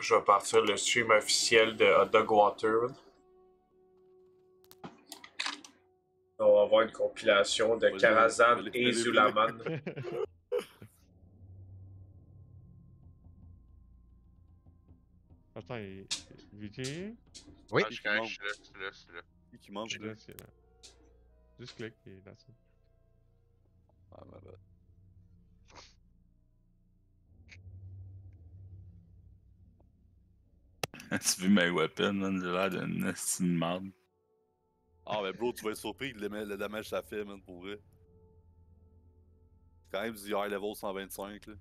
je vais partir le stream officiel de Hot Dog Water. On va avoir une compilation de allez, et Zulaman. Attends, il... VJ? Oui. Ah, je suis là, je suis là, je suis là. Qui qui manque Là, là. Juste clique et là. Ah, bah, bah. tu veux mes weapons, man? J'ai l'air d'une esti de merde. Ah, mais bro, tu vas être surpris que le, le damage ça fait, man, pour vrai. C'est quand même du high level 125, là.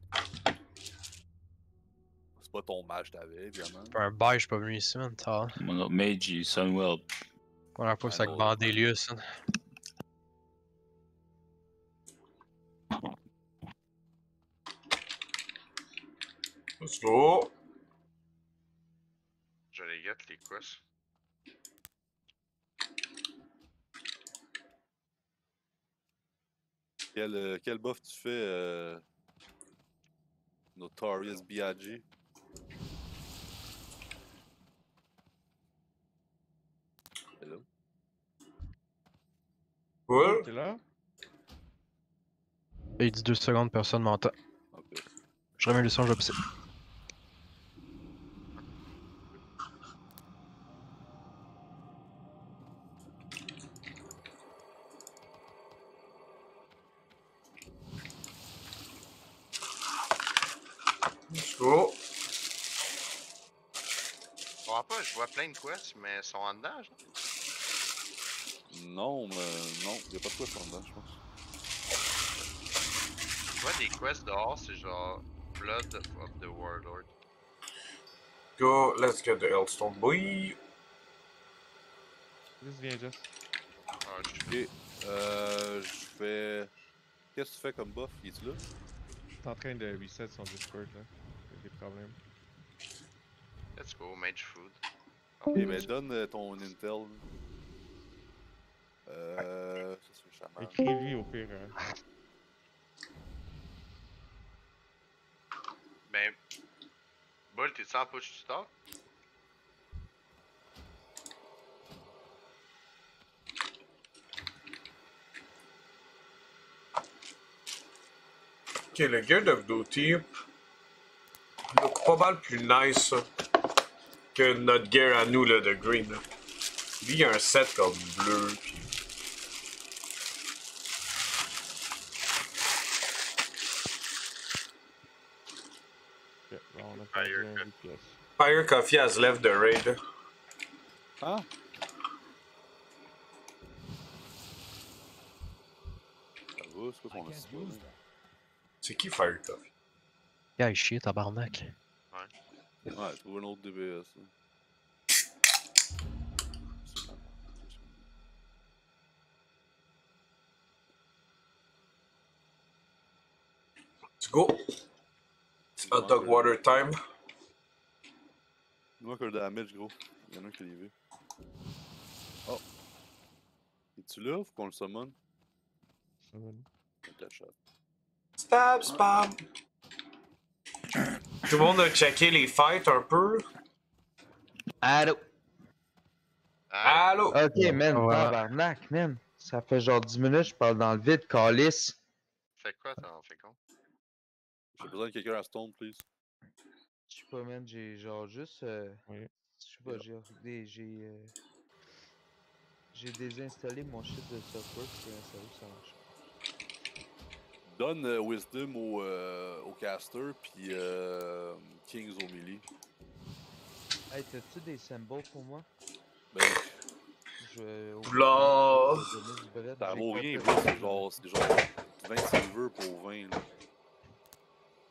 C'est pas ton match t'avais, évidemment. Un bail, je suis pas venu ici, man. T'as Mon autre mage, Sunwell. Fois que Ah ça non, avec Vandelius. hein. Let's go! Les quests. Quel, euh, quel buff tu fais, euh... Notorious B.I.G. Hello? Cool! T'es là? Et il dit deux secondes, personne m'entend. Ok. Je remets le son, je vais passer. Let's go! Je comprends pas, je vois plein de quests, mais ils sont en dedans, genre. Non, mais non, y'a pas de quoi sur dedans, je pense. Je vois des quests dehors, c'est genre Blood of the Warlord. Go! Let's get the Hellstone boy! Juste viens, Just. Je suis Ok, euh, je fais. Qu'est-ce que tu fais comme buff? Il est-tu là? Je suis en train de reset son Discord, là. Il y a des problèmes. Let's go, Mage Food. Ok, ben donne euh, ton intel. Euh. Ça c'est. Écris-lui au pire. hein. Ben. Bull, t'es-tu en push to talk? Ok, le Gear of Duty look pas mal plus nice ça, que notre gear à nous là, de Green. là. Lui, il a un set comme bleu. Puis... Ok, bon, on a Fire Coffee has left the raid. Ah! C'est qui Fire Coffee? Gars, chier, tabarnak. Ouais, trouve un autre DBS. Let's go! It's hot dog water time. Moi, que le damage, gros. Il y en a un qui l'a vu. Oh! Es-tu là? Faut qu'on le summon? Ça va, là. On te shot. Stab, spam! Tout le monde a checké les fights un peu. Allô? Allô? Ok, man, Ouais. tabarnak, man. Ça fait genre 10 minutes, je parle dans le vide, calice. fais quoi, t'en fais compte? J'ai besoin de quelqu'un à stone, please. Je sais pas, man, j'ai genre juste. euh, Oui. Je sais pas, j'ai. des- J'ai. euh, J'ai désinstallé mon shit de software, puis ça marche. Donne euh, Wisdom au, euh, au caster, puis euh, Kings au melee. Hey, t'as-tu des symboles pour moi? Ben, Je ça j'ai vaut rien, bro. C'est genre, c'est genre 20 silver pour 20. Là.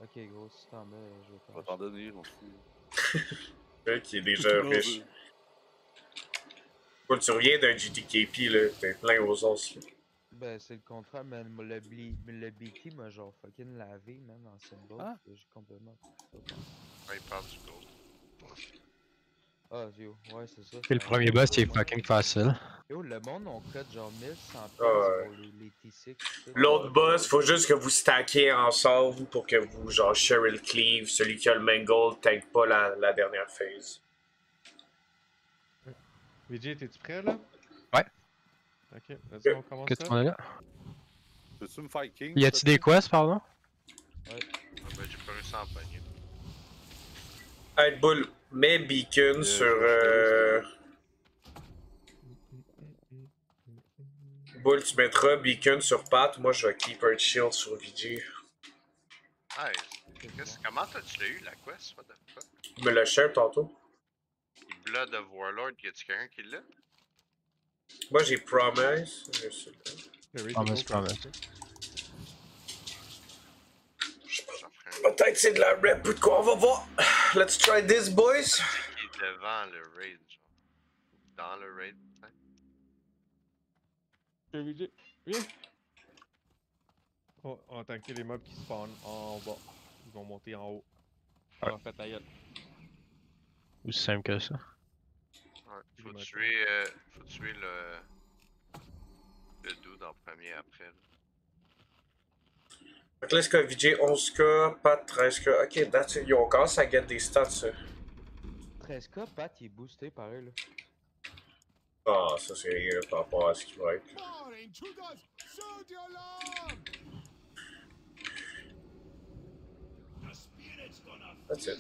Ok, gros, si t'en mets, je vais Je vais faire. t'en donner, fous. Le qui est déjà riche. Quoi, tu reviens d'un GTKP, là, t'es plein aux os. là. Ben, c'est le contraire, man. Moi, Le, bli- le BT m'a genre fucking lavé, man, en symbole. Ah. J'ai complètement. Ouais, il parle du gold. Ah, yo, ouais, c'est ça. Puis le premier boss, il est fucking facile. Yo, le monde, on cote genre 1100 pièces ouais. pour les, les T6. tout. L'autre boss, faut juste que vous stackiez ensemble pour que vous, genre, le cleave. Celui qui a le main goal tank pas la, la dernière phase. VJ, t'es-tu prêt là? Ouais. Ok, let's go, on commence Qu'est-ce qu'on a là? Peux-tu me faire king? Y a-tu des quests, pardon? Ah ben, j'ai pas réussi à en pogner. Hey, Bull, mets Beacon Euh, sur. Euh... Bull, tu mettras Beacon sur Pat. Moi, je vais Keeper Shield sur VJ. Hey, comment t'as-tu l'as eu la quest? What the fuck? Tu me le share tantôt. Blood of Warlord, y a-tu quelqu'un qui l'a? Moi, j'ai Promise. Promise, promise. Peut-être c'est de la rep ou de quoi, on va voir. Let's try this, boys. qui est devant le raid, genre. Dans le raid, peut-être. Viens! Oh, on va tanker les mobs qui spawnent en bas. Ils vont monter en haut. Ouais. Faire ta gueule. Aussi simple que ça. Ouais, faut tuer, euh, faut tuer le. Le dude en premier après. Fait que là, c'est VJ 11k, Pat 13k. Ok, that's it. Yo, on commence à get des stats, ça. 13k, Pat, il est boosté pareil là. Ah, ça c'est rien par rapport à ce qui va être. That's it.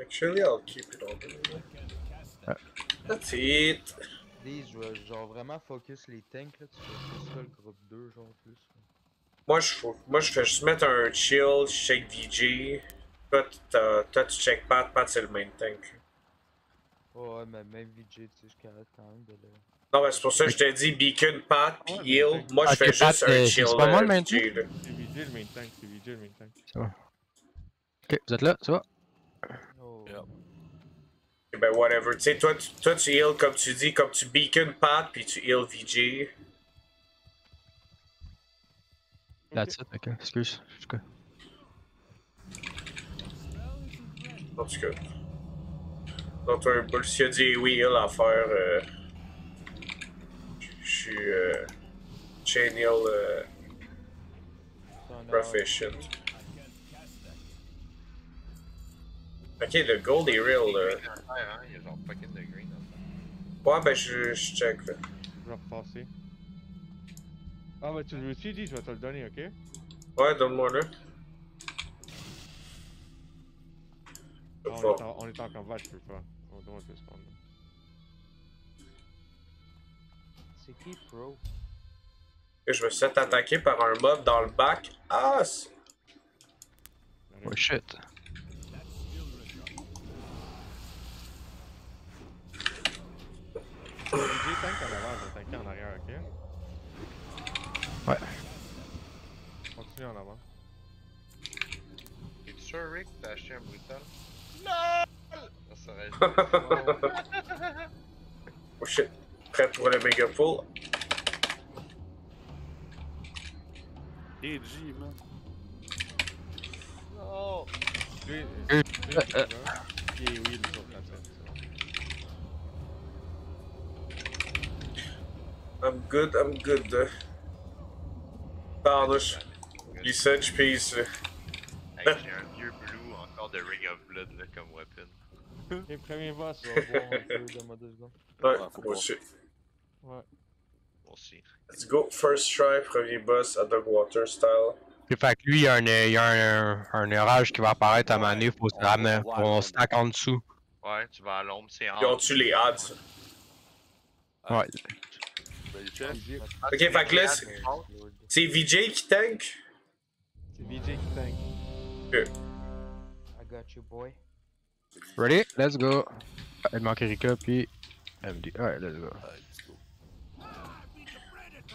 Actually, I'll keep it on there. That's it. Dis, je vais genre vraiment focus les tanks là, tu fais ça le groupe 2 genre plus. Moi, je, fais- moi, je fais juste mettre un chill, je check VG. Toi, toi, tu check Pat, Pat c'est le main tank. Oh, ouais, mais même VJ, tu sais, je capable quand même de le. Non, mais c'est pour ça que je t'ai dit Beacon, Pat, pis Ouais, mais heal. tank. Moi, je Ok, fais juste un euh, chill. c'est pas moi le euh, main là. C'est VJ le main tank, c'est VJ le main tank. Ok, vous êtes là, ça va? Ben, whatever. Tu sais, toi, tu- toi, tu heal comme tu dis, comme tu Beacon, Pat, puis tu heal VG. That's it, ok, excuse. excuse. En tout cas. Donc, toi, Bull, s'il y a du oui heal à faire, euh, je suis euh, chain heal euh, un proficient. Ok, le gold est real. là. Ouais, hein, il y a genre fucking de green. Ouais, ben, je, je check. là. Je vais repasser. Ah bah tu le veux aussi, dis, je vais te le donner, ok? Ouais, donne-moi là. Ah, on, est en, on est en combat, je peux pas. On doit te spawn. C'est qui pro? Et je me suis fait attaquer par un mob dans le bac. Ah! Oh shit. Tank en avant, je vais tanker en arrière, ok? Ouais. Continue en avant. Es-tu sûr, Rick, t'as acheté un brutal? Non! Ça serait. Oh shit. Prêt pour le méga pull. KG, man. non! Lui, Euh, lui, euh, euh sur la tête, c'est bon. I'm good, I'm good. Pardon, Usage piece. Hey, j'ai un vieux blue encore de Ring of Blood là, comme weapon. Ok, premier boss. Je vais voir un peu, donne-moi deux secondes. Ouais, Ouais, faut moi pas. aussi. Ouais. Bon, aussi. Let's go. First try, premier boss à Dogwater style. Fait que lui, il y a un, il y a un, un orage qui va apparaître à Ouais, Mané, faut se ramener, faut on- stack en dessous. Ouais, tu vas à l'ombre, c'est en. Ils ont-tu les odds? Ouais. Ok, fait que là, c'est- VJ qui tank? c'est VJ qui tank. I got you, boy. Ready? Let's go. Il manque Erika, puis MD. Ouais, let's go. Ouais, let's go.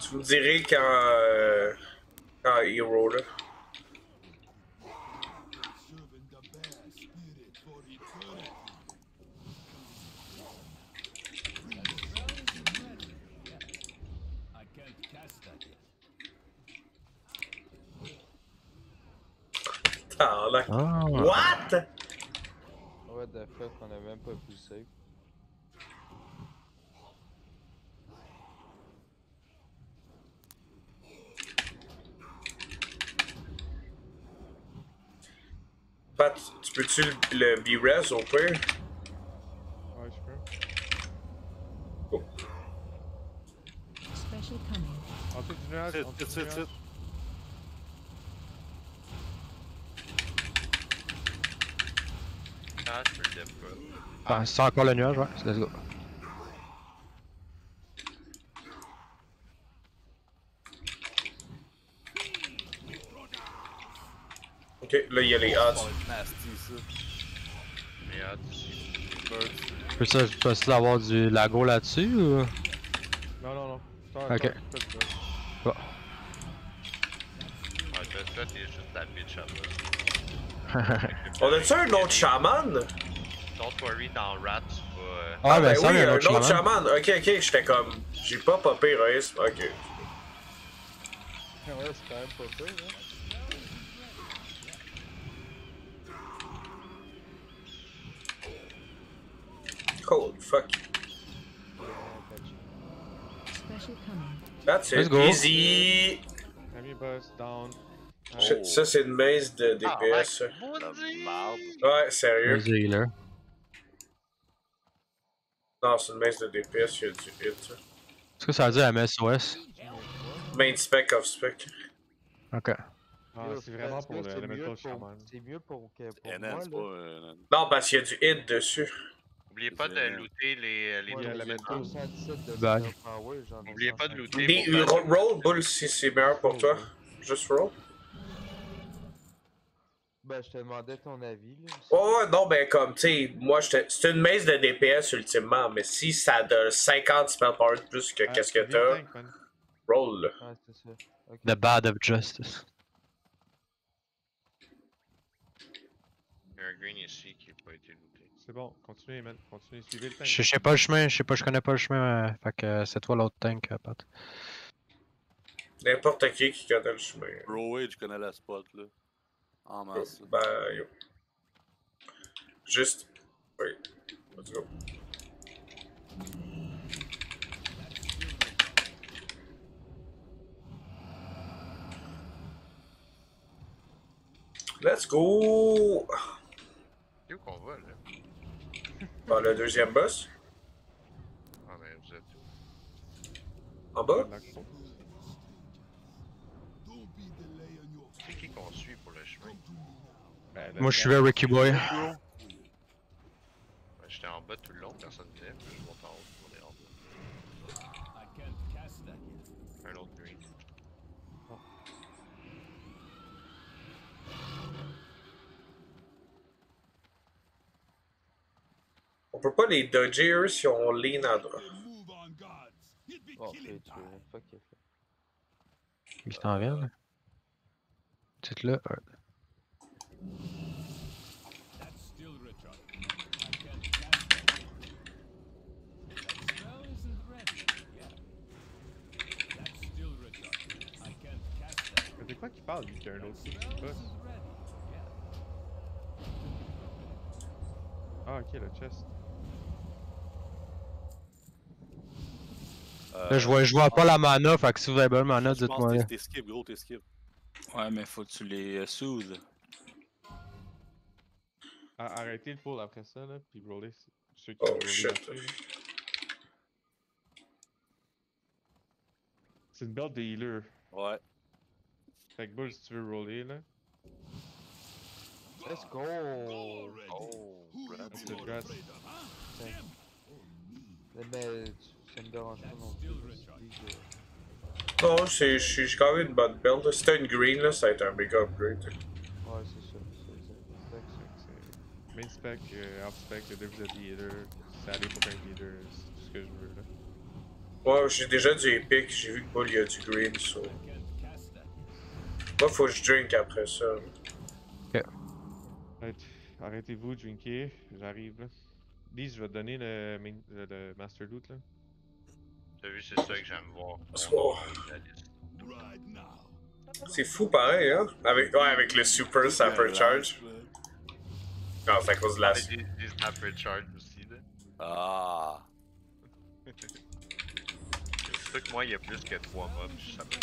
Tu me dirais quand. Euh, quand Hero là. Ah. What? What the fuck, on a même pas. Pat, tu peux-tu le, le B-Res au pire? Ouais, je peux. Special coming. Sit, Ah, je peux le def pas. Ah, c'est encore le nuage, ouais. Let's go. Ok, là, il y a les Ça odds. va être nasty, ça. Birds. Peux peux-tu avoir du lago là-dessus ou? Non, non, non. Ok. start, toi, t'es juste la bitch à bas. On a-tu un autre chaman? Don't worry, dans Rat, tu vas. euh, Ah, ben, ben ça, oui, un autre autre chaman. chaman. Ok, ok, j'étais comme. J'ai pas popé héroïsme. Ok. Ouais, c'est quand même pire, hein. Holy fuck. Special coming. That's Let's it. go. Easy. Enemy boss down. Shit, Ça, c'est une maze de DPS. La marde. Ouais, sérieux. Là. Non, c'est une maze de DPS, il y a du hit. Est-ce que ça veut dire MSOS? Main spec of spec. Ok. Ah, c'est vraiment pour le c'est mieux pour- Shaman. C'est mieux pour que pour NN, moi, c'est là. pas. euh, Non, parce qu'il y a du hit dessus. Oubliez pas de C'est- looter les, les Il Ouais, y a mais la j'ai même chose. 217 de Bye. Super Power, j'en ai Oubliez pas de 150. looter. Ro- roll bull si c'est meilleur pour toi. Juste roll. Ben, je te demandais ton avis, là. aussi. Ouais, ouais, non, ben comme, tu sais, moi, j'étais- c'est une maze de DPS ultimement, mais si ça donne 50 spell power de plus que Ah, qu'est-ce que t'as, roll. c'est ça. Ok. The Bad of Justice. Il y a un green ici qui n'a pas été looté. C'est bon, continuez, man. Continuez, suivez le tank. Je je sais pas le chemin, je sais pas, je connais pas le chemin, euh, fait que euh, c'est toi l'autre tank, euh, Pat. N'importe qui qui connaît le chemin. Browage, je connais la spot, là. En masse. Ben, yo. Juste. Oui. Let's go. Let's go! C'est où qu'on va, là? Dans le deuxième boss? Ah, mais vous êtes où? En bas? C'est qui qu'on suit pour le chemin? Ben, Moi, je suis le Ricky Boy. Ben, J'étais en bas tout le long, personne ne venait, puis je monte en haut, on est en bas. Un autre green. On peut pas les dodger eux si on lean à droite. Bon, fait tuer. Fuck it. Il s'en vient, là. C'est là. ouais. Mais c'est quoi qui parle, lui, qu'il y a un autre boss? Ah, ok, le chest. Euh, Là, je vois, je vois pas la mana, fait que si vous avez besoin de mana, je pense dites-moi. que là. t'es skip, gros. Ouais, mais faut que tu les euh, soothes. Ah, arrêtez le pull après ça, là, puis roller ceux qui Oh, ont shit. C'est une build de healer. Ouais. Fait que Bull, si tu veux roller, là. Let's go! Oh! Brad, C'est le grass. Mais, tu- ça me dérange pas non plus. que- Non, j'ai j'ai quand même une bonne build. Si t'as une green, là, ça va être un méga upgrade. Ouais, c'est ça. ça. Que main spec, euh, off spec, le dev de healer, salé pour un healer, c'est tout ce que je veux, là. Moi, j'ai déjà du epic, j'ai vu que Bull, il y a du green, so. Moi, faut que je drink après ça. Arrête- Arrêtez-vous de drinker, j'arrive, là. Lise, je vais te donner le, main- le, le Master Loot, là. T'as vu, c'est ça que j'aime voir. C'est fou pareil, hein? Avec, ouais, avec le super sapper charge. Non, c'est à cause de la. Des, des snapper charge aussi, là. Ah! C'est sûr que moi, il y a plus que 3 mobs, je snapper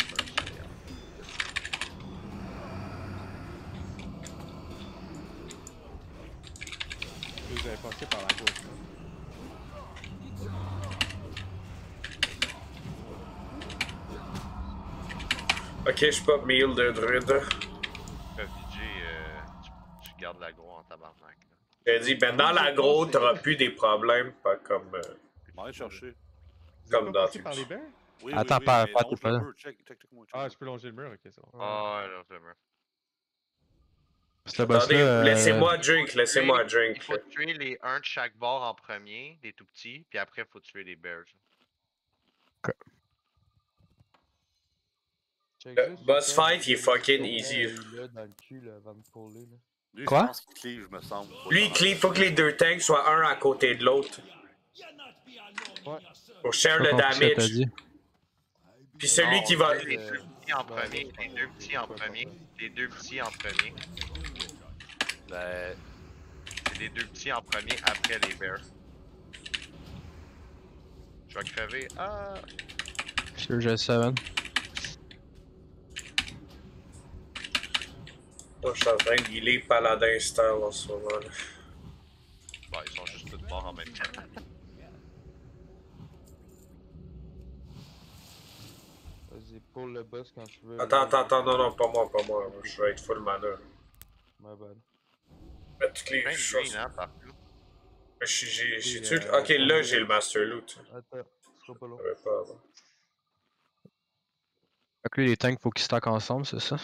charge. Vous avez passé par la gauche. Ok, je pop mes heals de druide. VJ, euh, tu, tu gardes l'agro en tabarnak. J'ai dit, ben dans l'agro, t'auras plus des problèmes, pas comme. euh, aller chercher. Comme dans bears? Oui, Attends, oui, oui, pas- pas tout pas le mur, Check. Ah, je peux longer le mur, ok, c'est bon. Ah, ouais, là, c'est vrai. Attendez, euh, laissez-moi drink, laissez-moi Il drink. faut tuer les un de chaque bord en premier, des tout petits, puis après, il faut tuer les bears. Le boss fight, il est fucking easy. mets là dans le cul là, avant de puller là. Lui, Quoi? je pense qu'il cleave, me semble. Faut Lui, il cleave, faut que les deux tanks soient un à côté de l'autre. Ouais. Pour share le damage. Puis celui Non, qui va. Les deux petits en premier, les deux petits en premier, les deux petits en premier. Ben, C'est les deux petits en premier après les bears. Je vais crever. Ah! Le sais, man. Moi, je suis en train de healer Paladin style en ce moment. là. Bon, ils sont juste tous morts en même temps. Vas-y, pull le boss quand tu veux. Attends, attends, attends, non, non, pas moi, pas moi. Je vais être full mana. Ma bad. Mettre toutes les de choses. green, hein, partout. J'ai- J'ai. Oui, j'ai-tu- euh, Ok, là, j'ai le Master Loot. Attends, ce sera pas long. Avant. Les tanks, faut qu'ils stackent ensemble, c'est ça?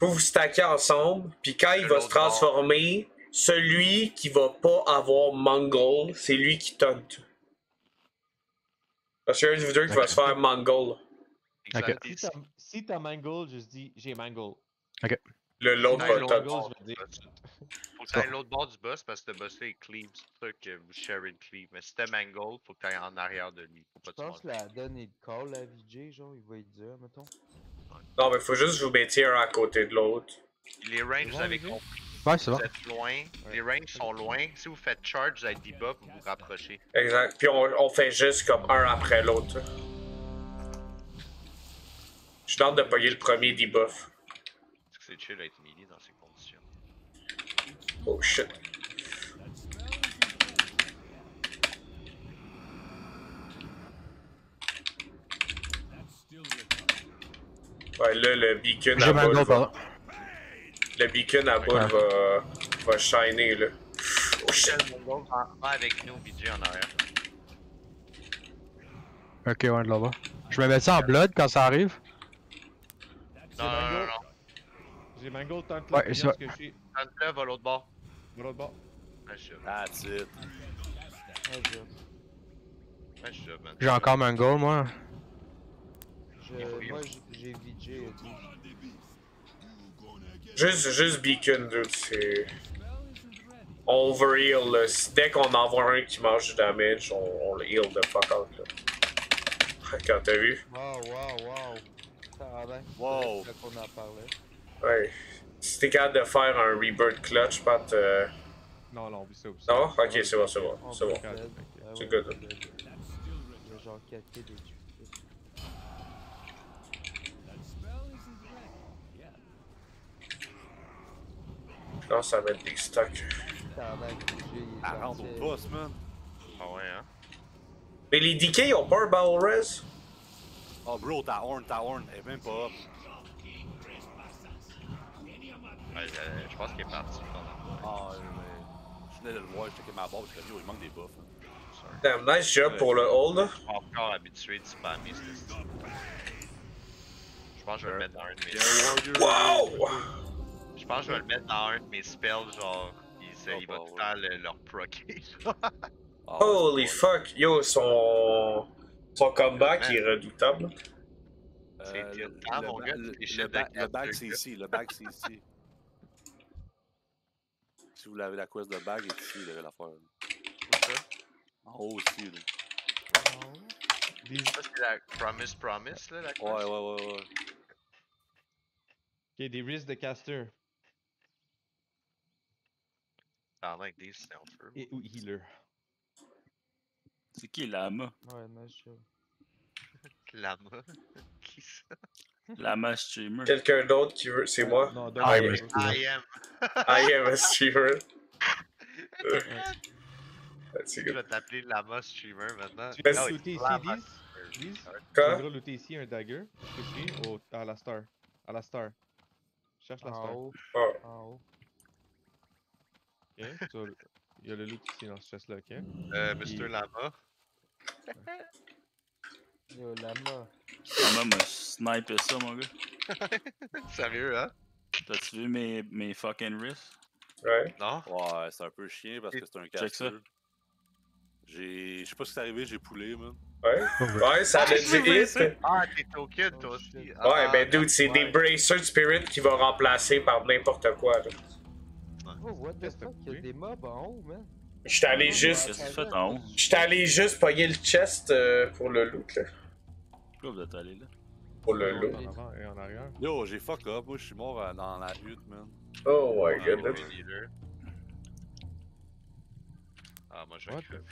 Faut vous stacker ensemble, puis quand il va se bord. transformer, celui qui va pas avoir Mongol, c'est lui qui taunt. Parce qu'il y a un de vous deux qui va se faire Mongol. Si t'as- Si t'as mangle, juste dis j'ai mangle. Le l'autre bord. dire. Faut que t'ailles l'autre bord du boss parce que le boss là il cleave. C'est pour ça que vous sharez le cleave. Mais si t'as mangle, faut que t'ailles en arrière de lui. Faut pas Je pense que la donne est de call à VJ, genre, il va être dur, mettons. Non, mais faut juste que vous mettiez un à côté de l'autre. Les ranges, vous avez compris. Ouais, c'est bon. Vous êtes loin. Les ranges sont loin. Si vous faites charge, vous êtes debuff, vous vous rapprochez. Exact. Puis on, on fait juste comme un après l'autre. Je tente de payer le premier debuff. C'est chill d'être melee dans ces conditions. Oh shit. Ouais, là, le beacon à mangle, va... Le beacon à boule Ouais. va... va shiner, là. Oh shit. Va avec nous, BJ en arrière. Ok, ouais, de là-bas. Je me mets ça en blood quand ça arrive. Non, non, non, non. J'ai mangle tant que Ouais, l'autre bord. L'autre That's it. J'ai encore mangle, moi. je- Moi, j'ai j'ai VJ et tout. Juste, juste beacon, dude, c'est... On overheal, là. Si- Dès qu'on en voit un qui mange du damage, on, on le heal de fuck out, là. Quand t'as vu? Wow, wow, wow. Wow. En parlait. Ouais. Si t'es capable de faire un rebirth clutch, Pat, euh... Non, non, oublie ça, oublie ça. Non? Ok, c'est bon, c'est bon, On c'est bon. C'est ouais, good. on peut dead. Il y a genre 4 kills et tu Non, ça va être des stocks. À rendre au boss, man. Ah ouais, hein? Mais les DK, ils ont pas un battle res? Oh, bro, ta horn, ta horn, elle est même pas up. Ouais, je, je pense qu'il est parti. pendant- Ah, mais. Je venais de le voir, je checkais ma barre, je il manque des buffs. hein. Damn, nice job pour le hold. Je suis encore habitué de spammer ce. Je pense que je vais le mettre dans un de mes. Wow! Je pense que je vais le mettre dans un de mes spells, genre. Il, se- Oh, il va bah, tout le temps le- leur proquer. Ah, Holy fuck! Yo, son... Son comeback est redoutable. C'est Euh, le- le mon ba- gars, le- le Le trucs, c'est ici. Le bag, c'est ici. Si vous l'avez la quest de bag, est ici, là, l'affaire. Tout ça. En haut aussi, là. Des- Ça, c'est la Promise Promise, là, la Ouais, quest. ouais, ouais, ouais. Ok, des risques de caster I like these sound for. et ou healer. C'est qui Lama? Ouais, nice job. Lama? Qui ça? Lama streamer. Quelqu'un d'autre qui veut. C'est moi? Non, Ah, oui. I am. I am a streamer. Good. vais t'appeler Lama Streamer maintenant. Tu vas looter ici, Lama 10 Streamer. 10 Tu Quoi? voudras looter ici un dagger. Ici, au, à la star. À la star. Cherche la En star. haut, Oh. en haut. Ok, tu vas- Il y a le loot ici dans ce chest là, ok? Euh, Mr. Lama. Yo, lama. Lama m'a snipé ça, mon gars. Sérieux, hein? T'as-tu vu mes, mes fucking wrists? Ouais. Non? Ouais, c'est un peu chiant parce que c'est un Check ça. J'ai. Je sais pas ce qui est arrivé, j'ai poulé, man. Ouais. Ouais, ça a du hit. Ah, t'es token, Oh, toi aussi. shit. Ah, Ouais, ben dude, c'est des. Bracer Spirit qui vont remplacer par n'importe quoi. là. Oh, what the fuck? Y'a coupé? des mobs en haut, man. J'étais allé juste. En? J'étais allé juste pogner le chest euh, pour le loot, là. Pourquoi vous êtes allé là? Pour le En loot. avant et en arrière. Yo, j'ai fuck up. Moi, je suis mort euh, dans la hutte, man. Oh my le leader. Ah, moi je What crève.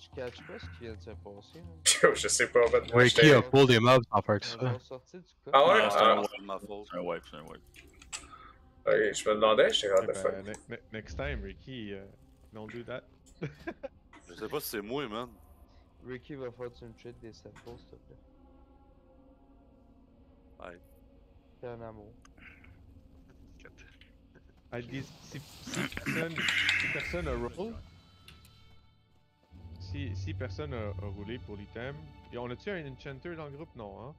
Je catch pas ce qui vient de se passer, man. Je sais pas, en fait. Ouais, qui a pull des mobs sans faire que ça? Ah ouais? C'est Ah, un C'est ma faute. C'est un wipe, c'est un wipe. ok, je me demandais, j'étais Eh rendu fuck. ben, ne- next time, Ricky, uh, don't do that. Je sais pas si c'est moi, man. Ricky va faire me trade des samples, s'il te plaît. Ouais. T'es un amour. Ah, dis- si, si personne, si personne a roll, si, si personne a, a roulé pour l'item, et on a-tu un enchanter dans le groupe? Non, hein?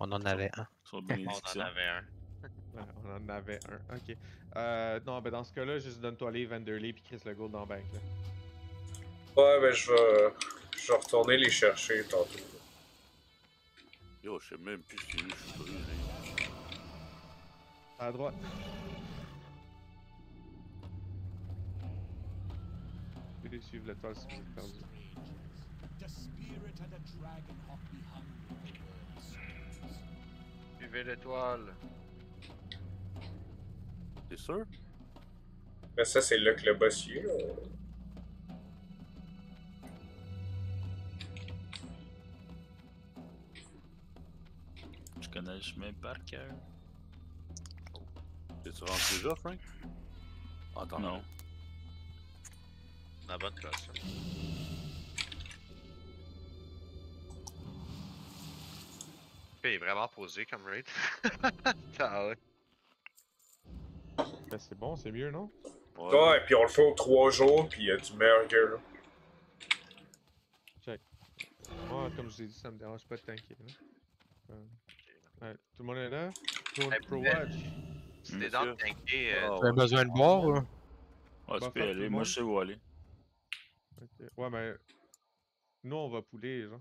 On en avait un. Sur On en avait un. Ouais, on en avait un. Ok. Euh, non, ben dans ce cas-là, juste donne-toi les Vanderlei puis Chris le gold dans la bank. Là. Ouais, ben je vais. Je vais retourner les chercher tantôt. Yo, je sais même plus si je suis brûlé. À droite. Vous pouvez suivre l'étoile si vous êtes perdu. Suivez l'étoile. T'es sûr? Mais ça, c'est là que le boss y est. Je connais le chemin par cœur. T'es-tu rentré déjà, Frank? Attends. Non. La bonne place. hein. Il est vraiment posé comme raid. ah ouais. Ben, c'est bon, c'est mieux, non? Ouais, puis on le fait aux 3 jours, puis il y a du meilleur gear. là. Moi, comme je vous ai dit, ça me dérange pas de tanker. Là. Euh, ouais, tout le monde est là? Pro, Hey, Pro Watch. Si t'es dans le tanké, euh, Ah, Vous avez besoin de boire ou? Ouais, Bah, tu peux y aller. Moi, je sais où aller. Ok. Ouais, mais. Nous, on va pouler, genre.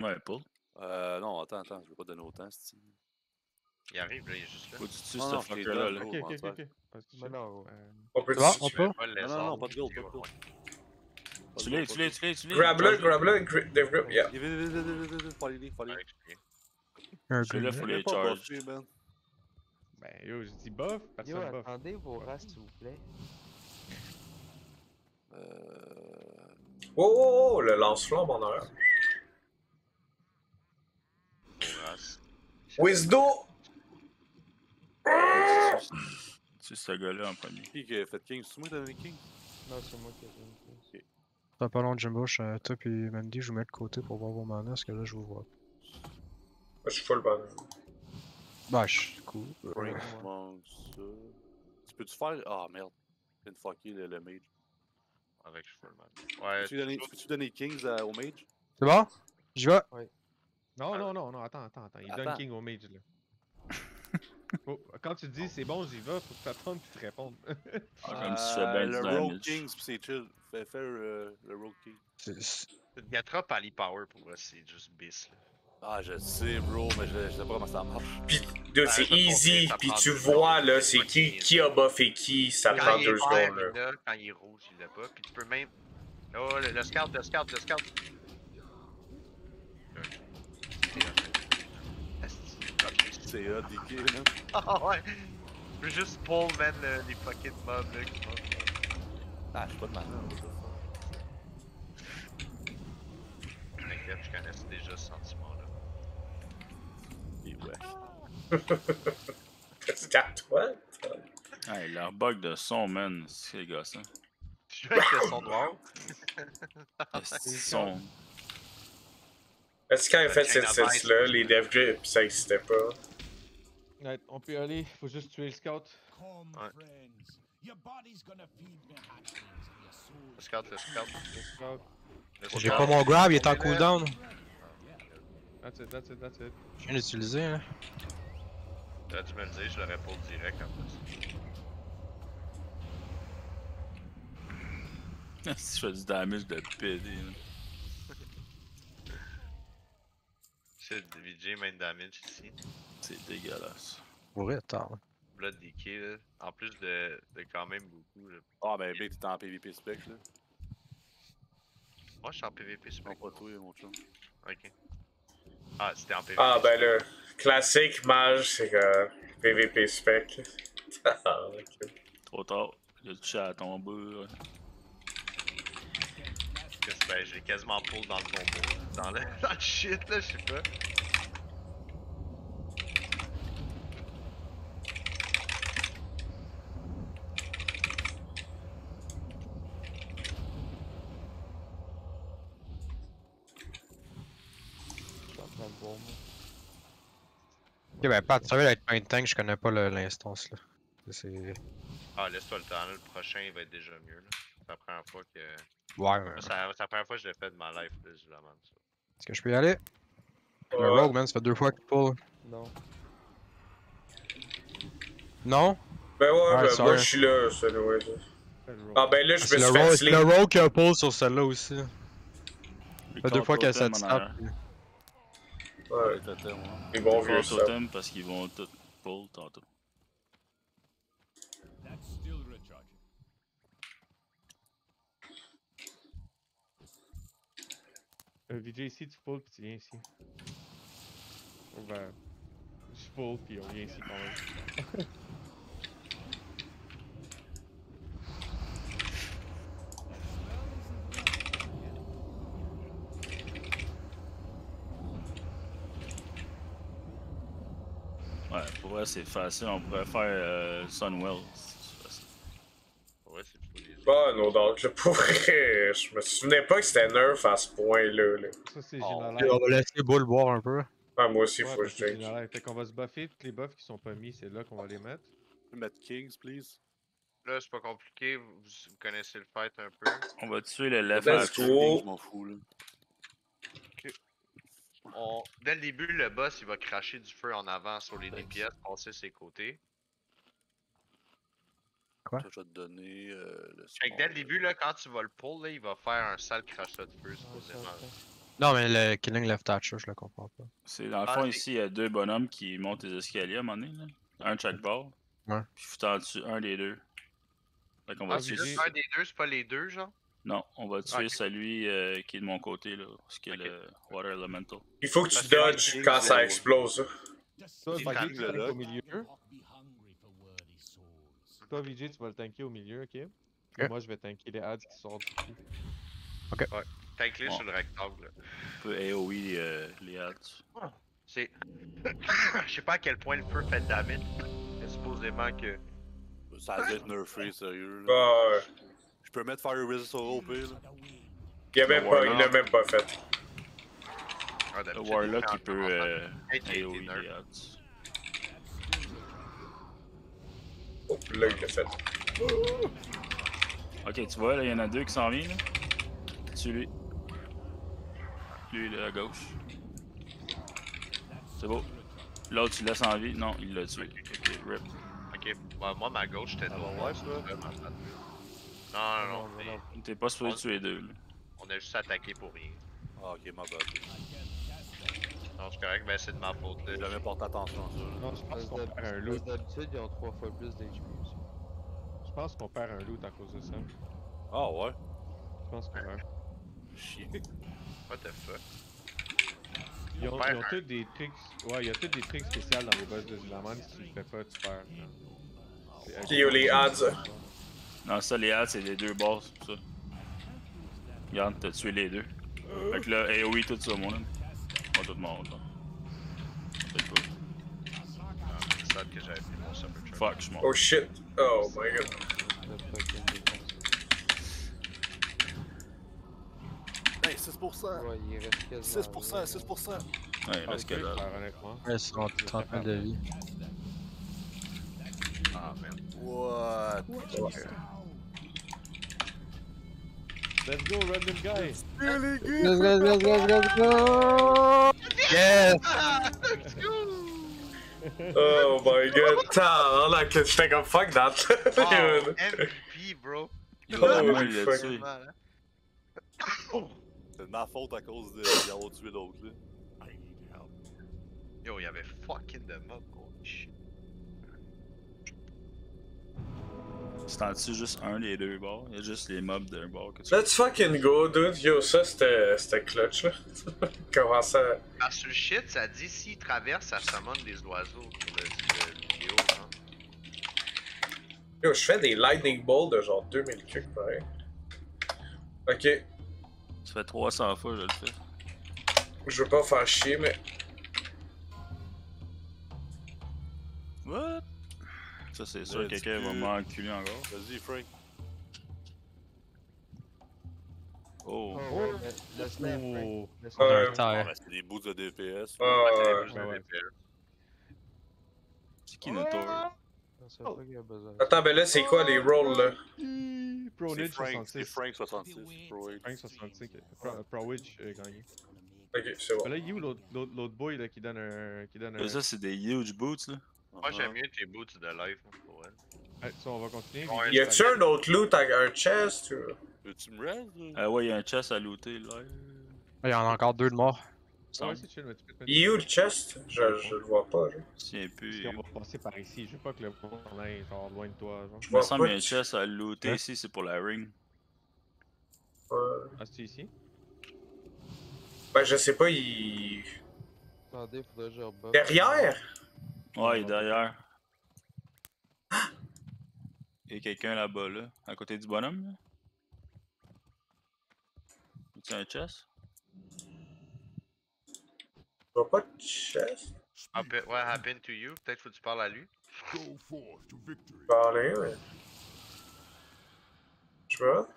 Ouais, pull. Euh, non, attends, attends, je vais pas donner autant, c'est il arrive là, il est juste là. Faut que tu tues Non, ce non, je t'ai fucker-là. donné. là. Ok, ok, ok, Mais non, Euh, On peut C'est bon, tu- on peut? Non, non, non, pas de gold, pas de. Tu l'as, tu l'as, tu l'as, tu l'as. Grab-le, grab-le, Dev grip, yeah. Vite, vite, vite, vite, vite, vite, faut aller aller Celui-là, les charge. Ben, yo, j'ai dit buff, Yo, personne buff. attendez vos races, s'il vous plaît. Euh... Oh, oh, oh, le lance-flamme en arrière. Wisdo! Tu ce gars-là en premier. Qui qui a fait King? C'est moi qui donné King? Non, c'est moi qui ai donné le king. Ça pas long, Jimbo, je suis à toi puis Mandy, je vous mets de côté pour voir vos manas, parce que là, je vous vois. Moi, je suis full ban. Bah, je suis cool. Ça. Tu peux-tu faire? Ah merde. Je viens de fucker le, le mage. Avec Fullman. Ouais, Peux-tu donner, peux-tu donner Kings à- au mage? C'est bon? J'y vais? Non, non, non, non, attends, attends, attends. Il donne Attends. King au mage, là. Faut- quand tu dis c'est bon, j'y vais, faut que t'attendes puis te répondre. Ah, comme si tu fais bien Euh, Le Rogue damage. Kings, pis c'est chill. Fais faire euh, le Rogue King. C'est- Tu te gâteras Pally Power pour moi, c'est juste bis. Là. Ah, je sais, bro, mais je, je sais pas comment ça marche. Pis, dude, Ben, c'est easy, pis prend tu vois, là, c'est qui, qui- a buffé qui, ça Quand prend il deux secondes, là. il quand il est rouge, il l'a pas. Puis tu peux même. Oh, le, le scout, le scout, le scout. Ok. Asti, ok, C'est hot, DK, là. Ah ouais! Je veux juste pull, man, le- les fucking mobs là qui. Ah, j'ai pas de fuck. T'inquiète, je connais déjà ce sentiment-là. Et ouais. C'est à toi. Hey, leur bug de son, man, c'est gossant. Tu joues avec le son noir? De son. Est-ce que quand il a Le fait cette site-là, moi, les je- dev grips, ça existait pas? Ouais, on peut y aller, faut juste tuer le scout. Ouais. Le scout, le scout. Le scout. J'ai pas mon grab, il est en cooldown. That's it, that's it, that's it. Je viens d'utiliser, hein. Là, tu me le dis, je l'aurais pas direct en plus. si je fais du damage de PD. là. C'est le VJ main damage ici. C'est dégueulasse. Pour attends. Blood DK là. En plus de, de quand même beaucoup. Là. Ah, ben, Big, t'es en PvP spec, là. Moi, je suis en PVP Non, spec. pas toi, mon chum. Ok. Ah, c'était en PVP. Ah, ben là, classique mage, c'est que PVP spec. Ah, ok. Trop tard. A touché à tomber. ouais. Qu'est-ce que ben, je l'ai quasiment pull dans le là. Dans le, dans le shit, là, je sais pas. De. Ok, ben, Pat, tu savais, avec Paint Tank, je connais pas l'instance, là. C'est. Ah, laisse-toi le temps, là. Le prochain, il va être déjà mieux, là. C'est la première fois que. Ouais, C'est la, première fois que je l'ai fait de ma life, là, je demande ça. Est-ce que je peux y aller? Le Ouais. Rogue, man, ça fait deux fois qu'il pull. Non. Non? Ben ouais, Ah, ben, moi je suis là, ça, ouais. Le. Ah, ben là, je me C'est le, suis Rogue, fait c'est le. Rogue qui a pull sur celle-là aussi. Ça fait deux fois qu'elle s'est. Ouais, Les bons vieux ça. parce qu'ils vont tout pull tantôt. Euh, VJ ici, tu pull pis tu viens ici. Ou ben. Je pull pis on vient ici quand même. Ouais, pour vrai, c'est facile. On pourrait faire euh, Sunwell. Bah, no donc, pour vrai, je me souvenais pas que c'était nerf à ce point-là. Là. Ça, c'est Oh. général. On va laisser Bull boire un peu. Ah, moi aussi, Ouais, faut que je général. Fait qu'on va se buffer, tous les buffs qui sont pas mis, c'est là qu'on va les mettre. Mettre Kings, please. Là, c'est pas compliqué, vous, vous connaissez le fight un peu. On va tuer le left Let's archer. go. Kings, je m'en fous, là. On... Dès le début, le boss il va cracher du feu en avant sur les DPS, passer ses côtés. Ça, je vais te donner euh, le Fait que dès le small, début, là, quand tu vas le pull, là, il va faire un sale crachat de feu, supposément. Non, mais le Killing Left Archer, je le comprends pas. C'est dans le Ah, fond c'est- ici, il y a deux bonhommes qui montent les escaliers à un moment donné. Là. Un de chaque bord. Ouais. Puis faut t'en tuer un des deux. Fait qu'on va Ah, tuer. c'est juste un des deux, c'est pas les deux, genre? Non, on va tuer Ok. celui euh, qui est de mon côté, là. Ce qui est Ok. le Water Elemental. Il faut que tu Parce dodges quand ça explose. là. VJ, tank tu le lock. au milieu. Toi, VJ, tu vas le tanker au milieu, ok? Et Ok. moi, je vais tanker les ads qui sortent du coup. Tank les Bon. sur le rectangle, là. On peut AOE euh, les hats. C'est. Je sais pas à quel point le feu fait de damage. Mais supposément que. Ça a dû être nerfé, sérieux. Là. Bah, ouais. Je peux mettre Fire Resist au OP, là. il a même l'a même pas fait. Ah, Le Warlock, il peut euh, AOE nerf. les hats. Oh, là, il l'a fait. Ok, tu vois, là, il y en a deux qui s'en viennent. là. Tue lui. Lui, là, à gauche. C'est beau. L'autre, tu le laisses en vie. Non, il l'a tué. Ok, rip. Ok, ouais, moi, ma gauche, j'étais Ça droit. va, ouais, ça? Non, non, non. Non, T'es pas supposé tuer les deux. là. On a juste attaqué pour rien. Ah, ok, ma bad. Non, c'est correct, ben c'est de ma faute. là. J'ai jamais porté attention à ça. Non, je pense qu'on perd un loot. D'habitude, ils ont trois fois plus d'HP aussi. Je pense qu'on perd un loot à cause de ça. Ah, ouais. Je pense qu'on meurt. Chier. What the fuck? Ils ont, ils ont tous des trucs. Ouais, il y a tous des trucs spéciaux dans les boss de Zulaman. Si tu le fais pas, tu perds. Puis yo, les ads? Non, ça, les ads, c'est les deux boss, c'est pour ça. Regarde, t'as tué les deux. Fait que là, AOE, tout ça, mon homme. On tout pas. Ah, C'est ça que j'avais pris mon Supercharge. Fuck, je suis mort. Oh shit. Oh my god. Le. Hey, 6%! Ouais, il reste quasiment. 6%, rien. 6%! Ouais, parce que là. Ouais, c'est 30 30 000 de vie. Ah, merde. What? Let's go, random guy! Let's go, let's go, let's go! Yes! Oh my god. Tabarnak, j'étais comme fuck that. Oh, MVP, bro. Holy Ouais, il l'a fuck. tué. Mal, hein? C'est de ma faute à cause de d'avoir tué l'autre, là. Yo, il y avait fucking de mobs, C'est en dessous juste un des deux bords? Il y a juste les mobs d'un bord que tu Let's fucking go, dude. Yo, ça c'était c'était clutch là. Comment ça? Ah, sur le shit, ça dit s'il traverse, ça summon des oiseaux le, vidéo, hein. Yo, je fais des lightning bolts de genre 2000 cucs pareil. Ok, Ça fait 300 fois que je le fais. je veux pas faire chier, mais. Ça, c'est sûr, quelqu'un va m'enculer encore. Vas-y, Frank. Oh. Oh, ouais, le- le snap, Frank. Oh! Ouais. Un Ah, ben, c'est des boots de DPS. Ah, Ouais, ouais. C'est qui notre y a besoin. Attends, ben là, c'est quoi les rolls là? Pro C'est Ninja Frank, c'est 66. Frank 66. Pro Age. Frank 65. Pro, Pro Witch a gagné. Ok, c'est bon. Ben là, il est où l'autre boy là, qui donne un. Qui donne un... Euh, Ça, c'est des huge boots, là. Moi, j'aime mieux tes boots de life, pour elle. Ouais, ça, on va continuer. Ouais, Y a-tu un autre loot avec un chest ou? Peux-tu me raise? là? Euh, ouais, il y a un chest à looter, là. Il y en a encore deux de morts. Ah ouais, c'est chill, mais tu peux te mettre- Il est où le chest? Je, je le vois pas. Tiens plus. Qu'on va passer par ici. Je veux pas que le monde en aille genre loin de toi. Genre. Je me a pas. un chest à looter ici, c'est pour la ring. Ouais. Ah, c'est ici? Ben, je sais pas, il. Attendez, faudrait que je. Derrière? Ouais, il est derrière. Il y a quelqu'un là-bas, là, à côté du bonhomme, là. Y a un chest? Je vois pas de chest. Happen- ouais, happen to you. Peut-être faut que tu parles à lui. Parler, mais. Je vois.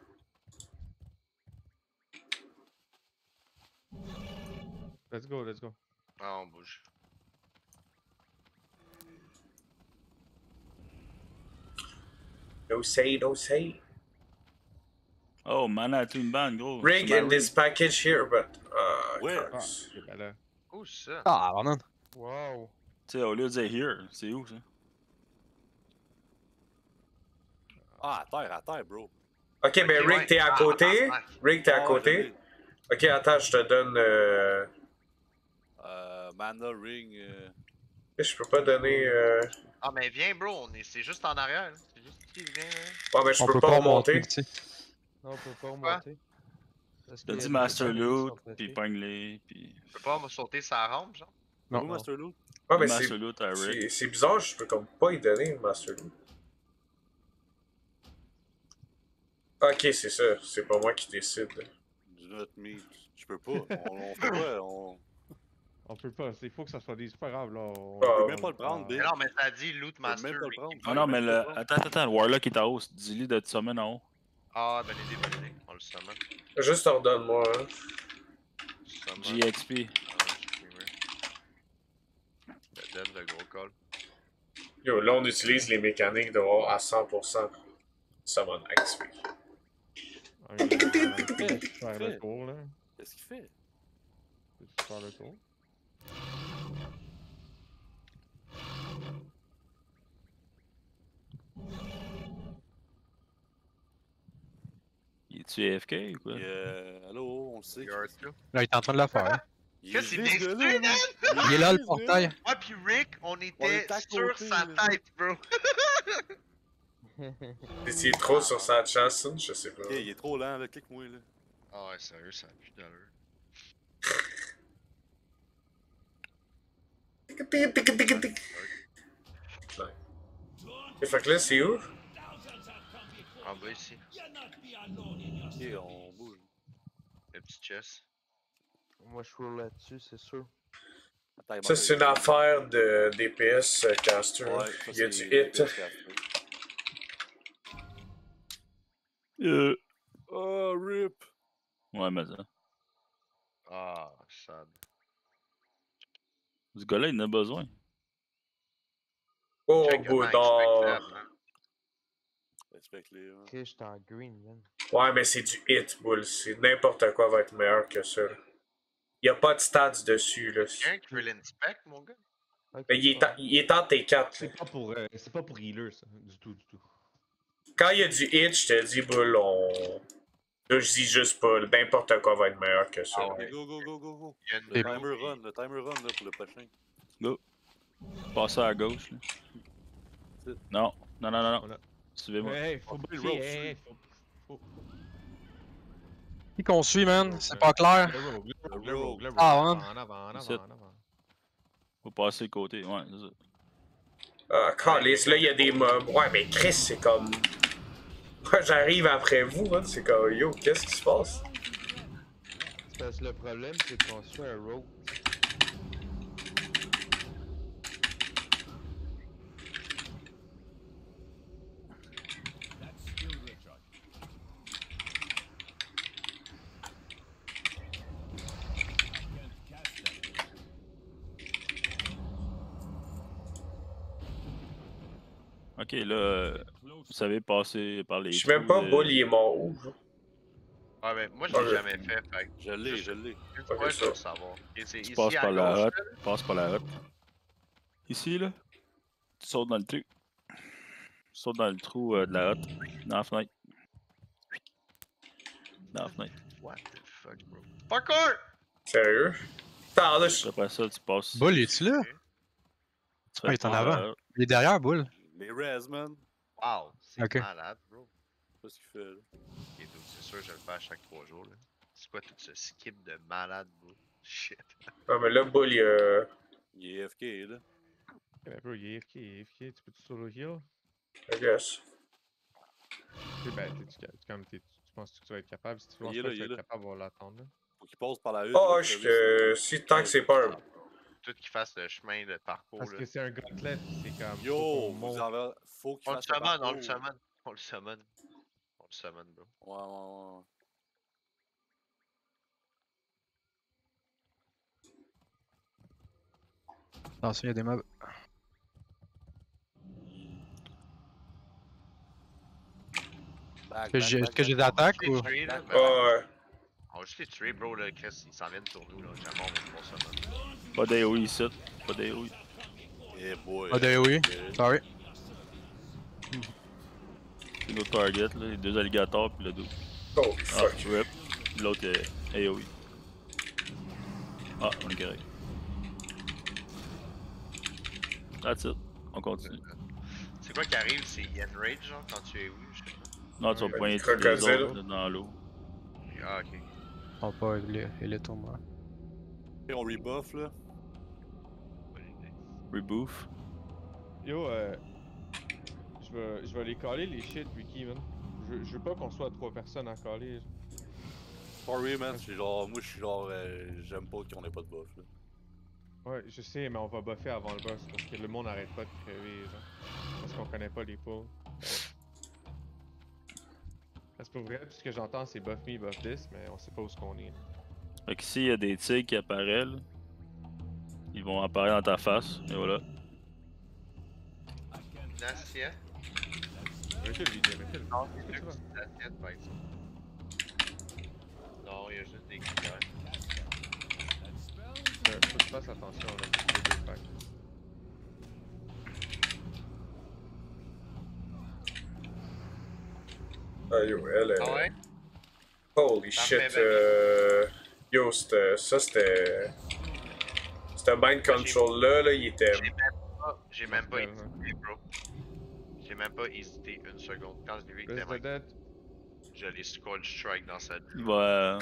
Let's go, let's go. Ah, on bouge. No say, no say. Oh, mana Twin Band, gros. Rig C'est ma in this package here, but. Uh, Where? Ah, ben. Où ça? Ah, pardon. Wow. Tu sais, au lieu de dire here, c'est où ça? Ah, à terre, à terre, bro. Ok, ben Ok, Rick, ouais. t'es à Ah, côté. ah, Rick, t'es à côté. Ok, attends, je te donne. Euh... Euh, mana ring. Euh... Je peux pas donner. Euh... Ah, mais viens, bro. on est- C'est juste en arrière. là. C'est juste ici, viens. là. Ouais, mais je On peux peut pas pas remonter. Non, on peut pas remonter. T'as dit Master qui Loot, pressées. pogne-les, puis. Tu peux pas me sauter sa rampe, genre? Non, Non. Master Loot? Ouais, mais Master c'est. Loot à Rick. C'est bizarre, je peux comme pas y donner Master Loot. Ok, c'est ça. C'est pas moi qui décide. Do not me. Je peux pas. On, on fait pas. On... On peut pas, il faut que ça soit des. Pas grave là. On Ah, on peut même pas le prendre, ah, Bill. Mais non, mais ça dit loot peut même master. pas le prendre. Ah non, mais le. Attends, attends, attends, le Warlock est en haut. Dis-lui de te summon en haut. Ah, bonne idée, bonne idée. On le summon. Juste ordonne-moi. Hein. Summon. GXP. Ah, streamer. Le dev, le gros call. Yo, là, on utilise les mécaniques de voir à 100% Summon XP. un- un- Fais faire le tour là. Qu'est-ce qu'il fait? Peux-tu faire le tour? Il est-tu AFK ou quoi? Et, euh, allô, on le sait. Là, il est en train de la faire. hein. Il Qu'est-ce qu'il juste est là, déçu, man. Il est là, le portail. Moi pis Rick, on était sur côté, sa là. tête, bro. Si il est trop sur sa chasse, je sais pas. Ok, il est trop lent, là. Clique-moi, là. Ah ouais, sérieux, ça a plus d'allure. Et fait que là, c'est où? En bas ici. Ok, on bouge. Le petit chest. Moi, je roule là-dessus, c'est sûr. Ça, c'est un- une affaire de DPS euh, caster. Ouais, Il y a du hit. Euh, Oh, rip! Ouais, mais ça. Ah, sad. Ce gars-là, il en a besoin. Oh, beau. Respecte-les, hein. Ok, j'étais en green, man. Ouais, mais c'est du hit, bull. C'est n'importe quoi va être meilleur que ça. Il y a pas de stats dessus, là. Quelqu'un qui veut l'inspect, mon gars? Ok, Mais il est, en, il est en T4. là. C'est pas pour, euh, c'est pas pour healer, ça. Du tout, du tout. Quand il y a du hit, je te dis, bull, on. Là, je dis juste pas. N'importe quoi va être meilleur que ça. Ah ouais. go, go, go, go, Le timer run, le timer run là, pour le prochain. Passez à gauche, là. Non, non, non, non, non. Voilà. Suivez-moi. Hey, faut bouger, hey. Qui qu'on suit, man? C'est pas clair. Le rogue, le rogue. Ah, En ouais. avant, en Ici. avant, en avant. Faut passer le côté, ouais, c'est ça. Ah, calice, là, il y a des mobs. Ouais, mais Chris, c'est comme. Moi, j'arrive après vous, hein. C'est comme, yo, qu'est-ce qui se passe? Parce que le problème, c'est qu'on suit un rogue. Ok, là, vous savez passer par les. Je suis même pas euh, bull, il est mort où? Ouais, mais moi, je l'ai jamais fait. Fait Je l'ai, je l'ai. fois, je le savoir. Tu ici, passes à par la hotte. Passe par la hotte. Ici, là. Tu sautes dans le truc. Tu sautes dans le trou euh, de la hotte. Dans la fenêtre. Dans la fenêtre. What the fuck, bro? Parkour! Sérieux? Attends, là, je- Après ça, tu passes. Bull, est-tu là? Ah, il est en avant. Il est derrière, Bull. Les res, man. Wow, c'est Ok. malade, bro. C'est ce qu'il fait, là. Ok, dude, c'est sûr que je le fais à chaque 3 jours, là. C'est quoi tout ce skip de malade, bro? Shit. Ah, mais là, bull, il a. Il est FK, là. Eh ben, bro, il est AFK, il est AFK. Tu peux-tu solo heal? I guess. Tu sais, ben, ca- comme t'es- tu penses que tu vas être capable? Si tu penses Il est pas là, que tu vas être capable, on va l'attendre, là. Faut qu'il passe par la hutte. Oh, je Si tant que c'est pas un. Tout qu'il fasse le chemin, le parcours, Parce là. que c'est un gauntlet, c'est comme. Yo, vous avez- faut qu'il On le fasse le summon, on le summon. On le summon. On le summon, bro. Ouais, ouais, ouais. Attention, il y a des mobs. Back, Que back, que j'ai des attaques ou? ouais. On va juste les tuer, bro, là. Chris, ils s'en viennent sur nous, là. Jamais on va pouvoir summon. Pas d'AOE ici. Pas d'AOE. Eh boy. De oui. Ok. Sorry. C'est notre target, là. Les deux alligators, puis le dos. Oh, Ah, fuck. rip. Puis L'autre est AOE. Ah, on est correct. That's it. On continue. C'est quoi qui arrive? C'est Enrage, genre, quand tu es où? Je sais pas. Non, tu vas pointer dans l'eau. Ah, ok. On va pas les, les tournois. Ok, on rebuff, là. Reboof. Yo, euh. Je vais, je vais les caller les shit, Ricky, man. Je, je veux pas qu'on soit trois personnes à caller. Sorry, man. C'est genre, moi, je suis genre, euh, j'aime pas qu'on ait pas de buff, là. Ouais, je sais, mais on va buffer avant le boss parce que le monde arrête pas de crever, genre. Parce qu'on connaît pas les pulls. Parce que pour vrai, tout ce que j'entends c'est buff me, buff this, mais on sait pas où ce qu'on est. Fait qu'ici, il y a des tigres qui apparaissent. là. Ils vont apparaître dans ta face. Et voilà. Une assiette? Arrêtez le vidéo, arrêtez le Non, c'est que par exemple. Non, il y a juste des cuillères. Euh, Faut que tu fasses attention là, les deux packs. Ah, yo, elle est. Ah ouais? Holy Parfait, shit. ben. euh, Yo, c'était. Ça, c'était. Ce mind control là, là, il était. J'ai même pas, j'ai même pas Ouais, hésité, bro. J'ai même pas hésité une seconde. Quand je l'ai vu de dead. je l'ai Strike dans sa Il.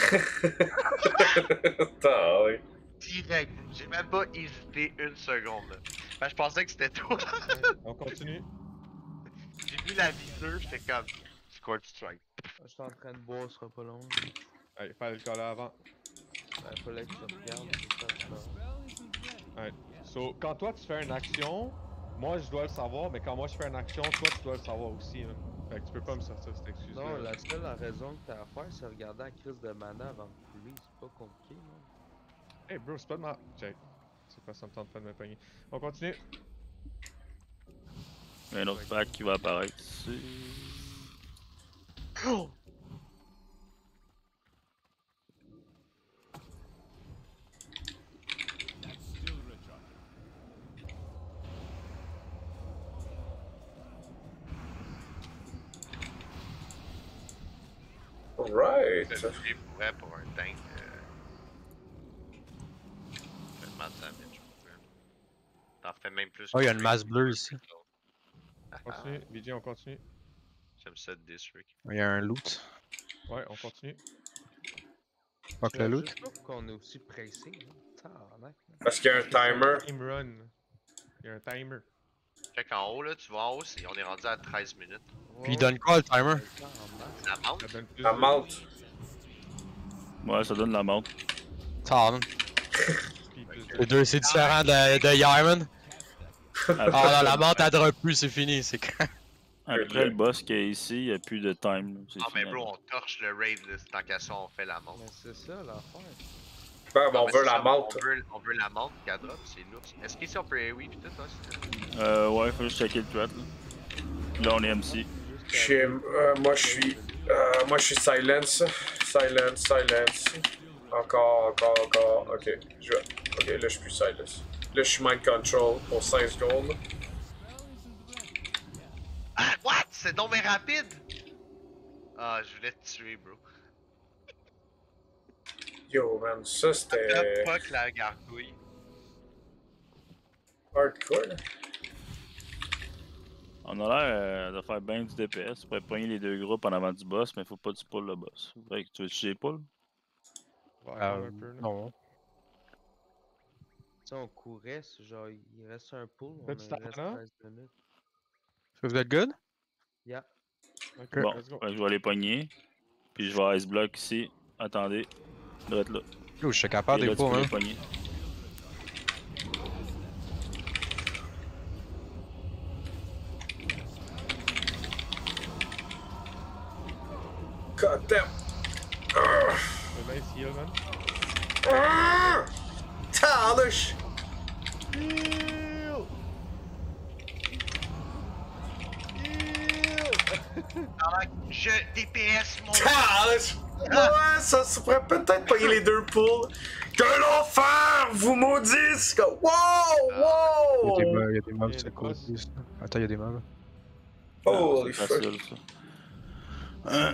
Attends, ouais. direct. J'ai même pas hésité une seconde. Là. Ben, je pensais que c'était toi. On continue. J'ai vu la visure, j'étais comme. Strike. Je suis en train de boire, ce sera pas long. Allez, fallait le coller avant. Ben, fallait que je te regarde. c'est ça, là. So, quand toi tu fais une action, moi je dois le savoir, mais quand moi je fais une action, toi tu dois le savoir aussi. Hein. Fait que tu peux pas me sortir cette excuse Non, la seule raison que t'as à faire, c'est regarder la crise de mana avant de couler. C'est pas compliqué, non? Hey bro, c'est pas de ma. Check. C'est pas ça me tente pas de me pogner. On continue. Il y a un autre pack qui va apparaître ici. Alright. Je suis prêt pour un tank. Euh... Tellement de damage. T'en fais même plus. Oh, il y a une masse bleue ici. Ah, On continue. VJ, on continue. J'aime ça de dis, Rick. Il y a un loot. Ouais, on continue. Fuck le loot. est aussi pressé. hein. Parce qu'il y a un timer. Time run. Il y a un timer. Check en haut là, tu vois en haut, c'est- on est rendu à 13 minutes. Puis il donne quoi le timer? La de- monte. Ouais, ça donne la montre. De- Les deux, c'est différent de, de Yarman. Ah non, la monte elle drop plus, c'est fini. C'est quand? Après le boss qui est ici, il n'y a plus de time. C'est Ah, mais bro, on torche le raid là, tant qu'à ça, on fait la montre. Mais c'est ça l'affaire. Ben, Non, on veut la ça, monte. On veut, la montre qu'elle drop, c'est lourd. Est-ce qu'ici on peut AoE pis tout, hein? Euh, ouais, faut juste checker le threat. Là, là on est MC. Euh, moi, je suis. Euh, moi, je suis silence. Silence, silence. Encore, encore, encore. Ok. Je... Ok, là, je suis plus silence. Là, je suis mind control pour 5 secondes. Ah, what? C'est donc bien rapide! Ah, je voulais te tuer, bro. Yo, man, ça c'était Top fuck la gargouille. hardcore. là. On a l'air euh, de faire bien du DPS. On pourrait pogner les deux groupes en avant du boss, mais faut pas que tu le boss. Fait que tu veux tuer les pulls? Ouais, Euh, un peu, là. non. Si on courait, genre, il reste un pool, on Fais-tu ta reste mana? 13 minutes. Vous êtes good? Yeah. Ok, Bon, let's go. fait que je vais les pogner. Puis je vais ice block ici. Attendez. Je être là. Yo, je suis capable des fois, hein. les pogner. God damn. Le nice heal, man. Ah! Tabarnouche! Je DPS mon. Tabarnouche! Ouais, ça, ça pourrait peut-être payer les deux poules. Que l'enfer vous maudisse! Que- Wow! Il y a Wow! des mobs, il y a des mobs, y a c'est des ça. Attends, il y a des mobs. Holy C'est fuck. facile, ça. Ouais,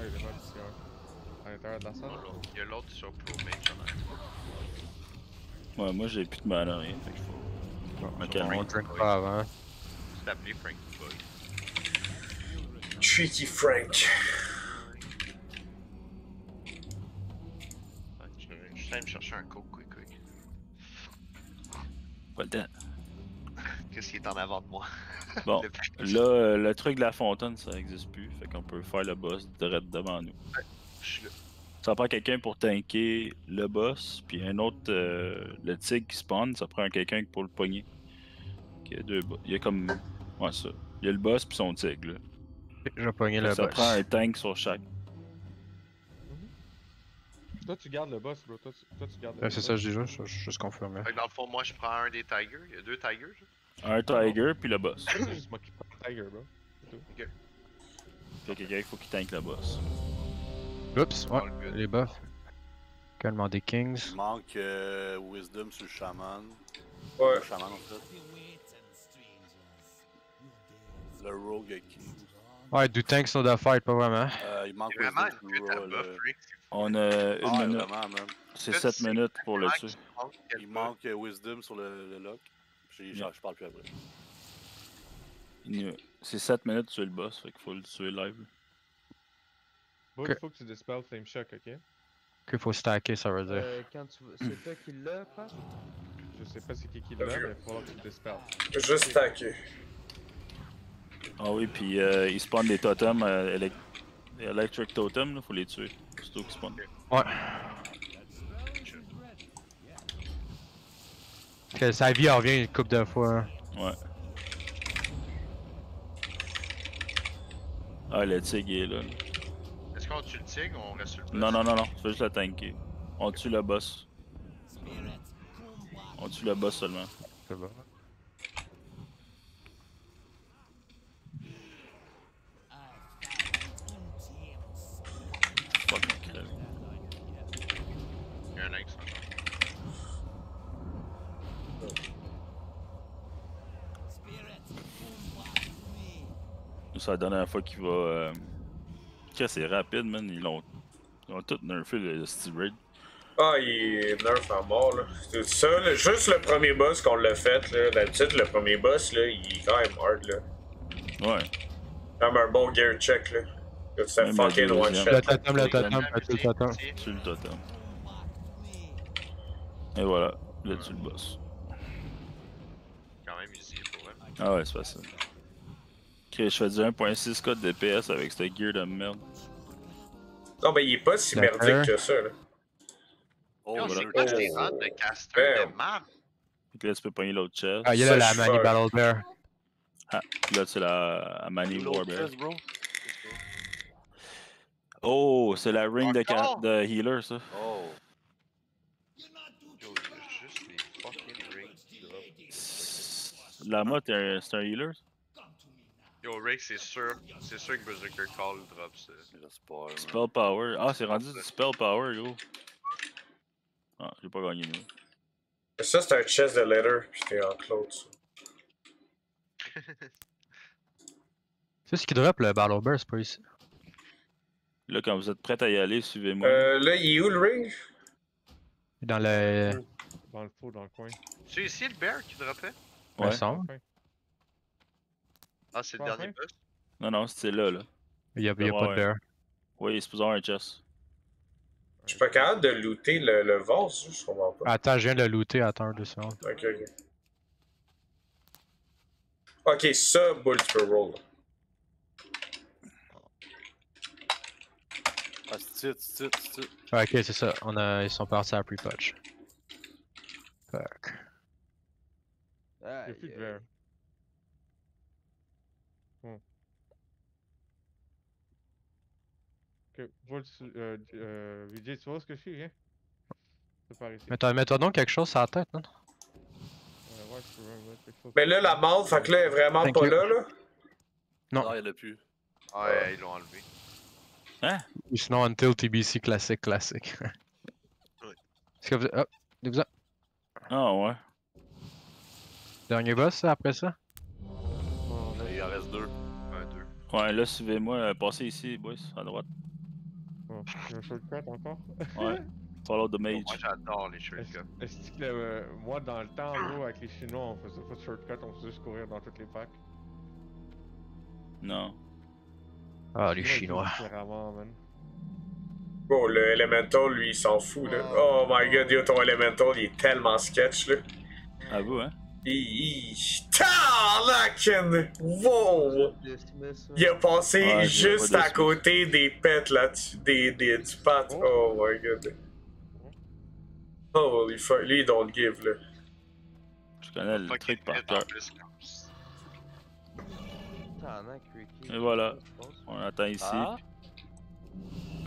il est mal ici, ouais. À l'intérieur de la salle. Il y a l'autre sur Pro Mage en arrière. Ouais, moi j'ai plus de mana, rien. Fait qu'il faut. On Ok, on drink pas avant. C'est appelé Frank Boy. Tricky Frank. Ouais, je allé me chercher un coke quick quick. Pas le temps. Qu'est-ce qui est en avant de moi? Bon, là, euh, le truc de la fontaine, ça existe plus. Fait qu'on peut faire le boss direct devant nous. Je suis là. Ça prend quelqu'un pour tanker le boss, puis un autre, euh, le tigre qui spawn, ça prend quelqu'un pour le pogner. Il y a deux Il y a comme. Ouais, ça. Il y a le boss puis son tigre, là. Je vais pogner le ça boss. prend un tank sur chaque. Toi, tu gardes le boss, bro. Toi, tu, toi, tu gardes le Ouais, c'est boss. ça, je dis juste, je je. Fait que dans le fond, moi je prends un des tigers. Il y a deux tigers. Un tiger puis le boss. C'est juste moi qui prends le Tiger, bro. C'est tout. Fait quelqu'un il faut qu'il tank le boss. Oups, ouais, good. les buffs. Calmement des Kings. Il manque euh, Wisdom sur le Shaman. Ouais. Le Shaman en fait. Le Rogue qui. Ouais, do tanks sur the fight, pas vraiment. Euh, il manque vraiment Wisdom une pute à buff, Rick. On a une Ah, minute. C'est Là, 7 tu sais minutes pour le tuer. Il manque euh, Wisdom sur le, le lock. Puis Yeah. je parle plus après. C'est 7 minutes sur le boss, fait qu'il faut le tuer live. Ok. il faut que tu dispels Flame Shock, ok? Qu'il faut stacker, ça veut dire. Euh, quand tu C'est toi qui l'as, Pat? Je sais pas c'est qui qui l'a, mais il va falloir que tu dispelles. Juste stacké. Ah oui, puis euh, ils spawnent des totems, euh, electric totems, là, faut les tuer. Surtout qu'ils spawnent. Ouais. Que sa vie en revient une couple de fois. hein. Ouais. Ah, le tigre est là. Est-ce qu'on tue le tigre ou on reste sur le boss? Non, non, non, non, fais juste le tanker. On tue le boss. On tue le boss seulement. C'est bon. Fucking crève. Il y a un lynx encore. C'est la dernière fois qu'il va. Euh... Qu'est-ce que c'est rapide, man. Ils l'ont. Ils ont tout nerfé le Steve Raid. Ah, il est nerf à mort, là. C'est ça, là, juste le premier boss qu'on l'a fait, là. D'habitude, le premier boss, là, il est quand même hard, là. Ouais. Comme un bon gear check, là. Là, tu fais fucking one shot. Le totem, le Totem. le totem. Le totem. Et voilà. Là, tu le boss. Quand même easy pour elle. Ah ouais, c'est facile. Ok, je fais du 1.6 code DPS avec cette gear de merde. Non, mais il est pas si merdique que ça, là. Oh, voilà. c'est quoi ces Oh. runs de caster de que là, tu peux pogner l'autre chest. Ah, il y a là la fuck. Battle Bear. Ah, là, c'est la Amani L'autre Warbear. Oh, c'est la ring de, de healer, ça. Oh. La motte, c'est un- c'est un healer? Yo, Rick, c'est sûr, c'est sûr que Berserker Call drop ça. J'espère. man. Spell power. Ah, c'est rendu du spell power, gros. Ah, j'ai pas gagné, nous. Ça, c'est un chest de leather, pis t'es en ça. C'est ce qui drop le Battle Bear, c'est pas ici. Là, quand vous êtes prêts à y aller, suivez-moi. Euh, là, il est où le ring? Dans le. Dans le faux, dans le coin. C'est ici le bear qui dropait? Me Ouais. Ah, c'est le dernier boss? Non, non, c'était là, là. Il y a, il y a Ouais, pas de bear. Oui, il est supposé avoir un chest. Je suis pas capable de looter le, le vase, je comprends pas. Attends, je viens de le looter, attends deux secondes. Ok, ok. Ok, ça, Bull, tu peux roll. Ah, c'est c'est c'est c'est Ah, ok, c'est ça. On a... Ils sont partis à pre-patch. Fuck. Il y a Aïe, plus de verre. Hmm. Ok, Volt, tu- euh, euh, Vijay, tu vois ce que je suis, viens. C'est par ici. Mets-toi mets-toi donc quelque chose sur la tête, non? Euh, ouais, je peux mettre quelque chose. Mais là, la mort, fait que là, elle est vraiment Thank pas you. là, là. Non. Non, il y en a plus. Ouais, ils l'ont enlevé. Ou sinon, Until TBC classique, classique. Est-ce que vous. Hop, vous a- Ah, ouais. Dernier boss, après ça? Ouais, là, suivez-moi. euh, passez ici, boys, à droite. Oh, un shortcut encore. Ouais. Follow the mage. Moi, j'adore les shortcuts. est-ce que euh, moi, dans le temps, gros, avec les Chinois, on faisait pas de shortcut, on faisait juste courir dans toutes les packs. Non. Ah, les Chinois. Bon, le Elemental, lui, il s'en fout, là. Oh my god, yo, ton Elemental, il est tellement sketch, là. À vous, hein? Tarnaken! Wow! Il a passé j'ai juste pas à côté des pets là-dessus, des, des, du pat. Oh my god. Holy fuck, lui, il don't give, là. Je connais le truc par cœur. Et voilà. On attend ici. Ah.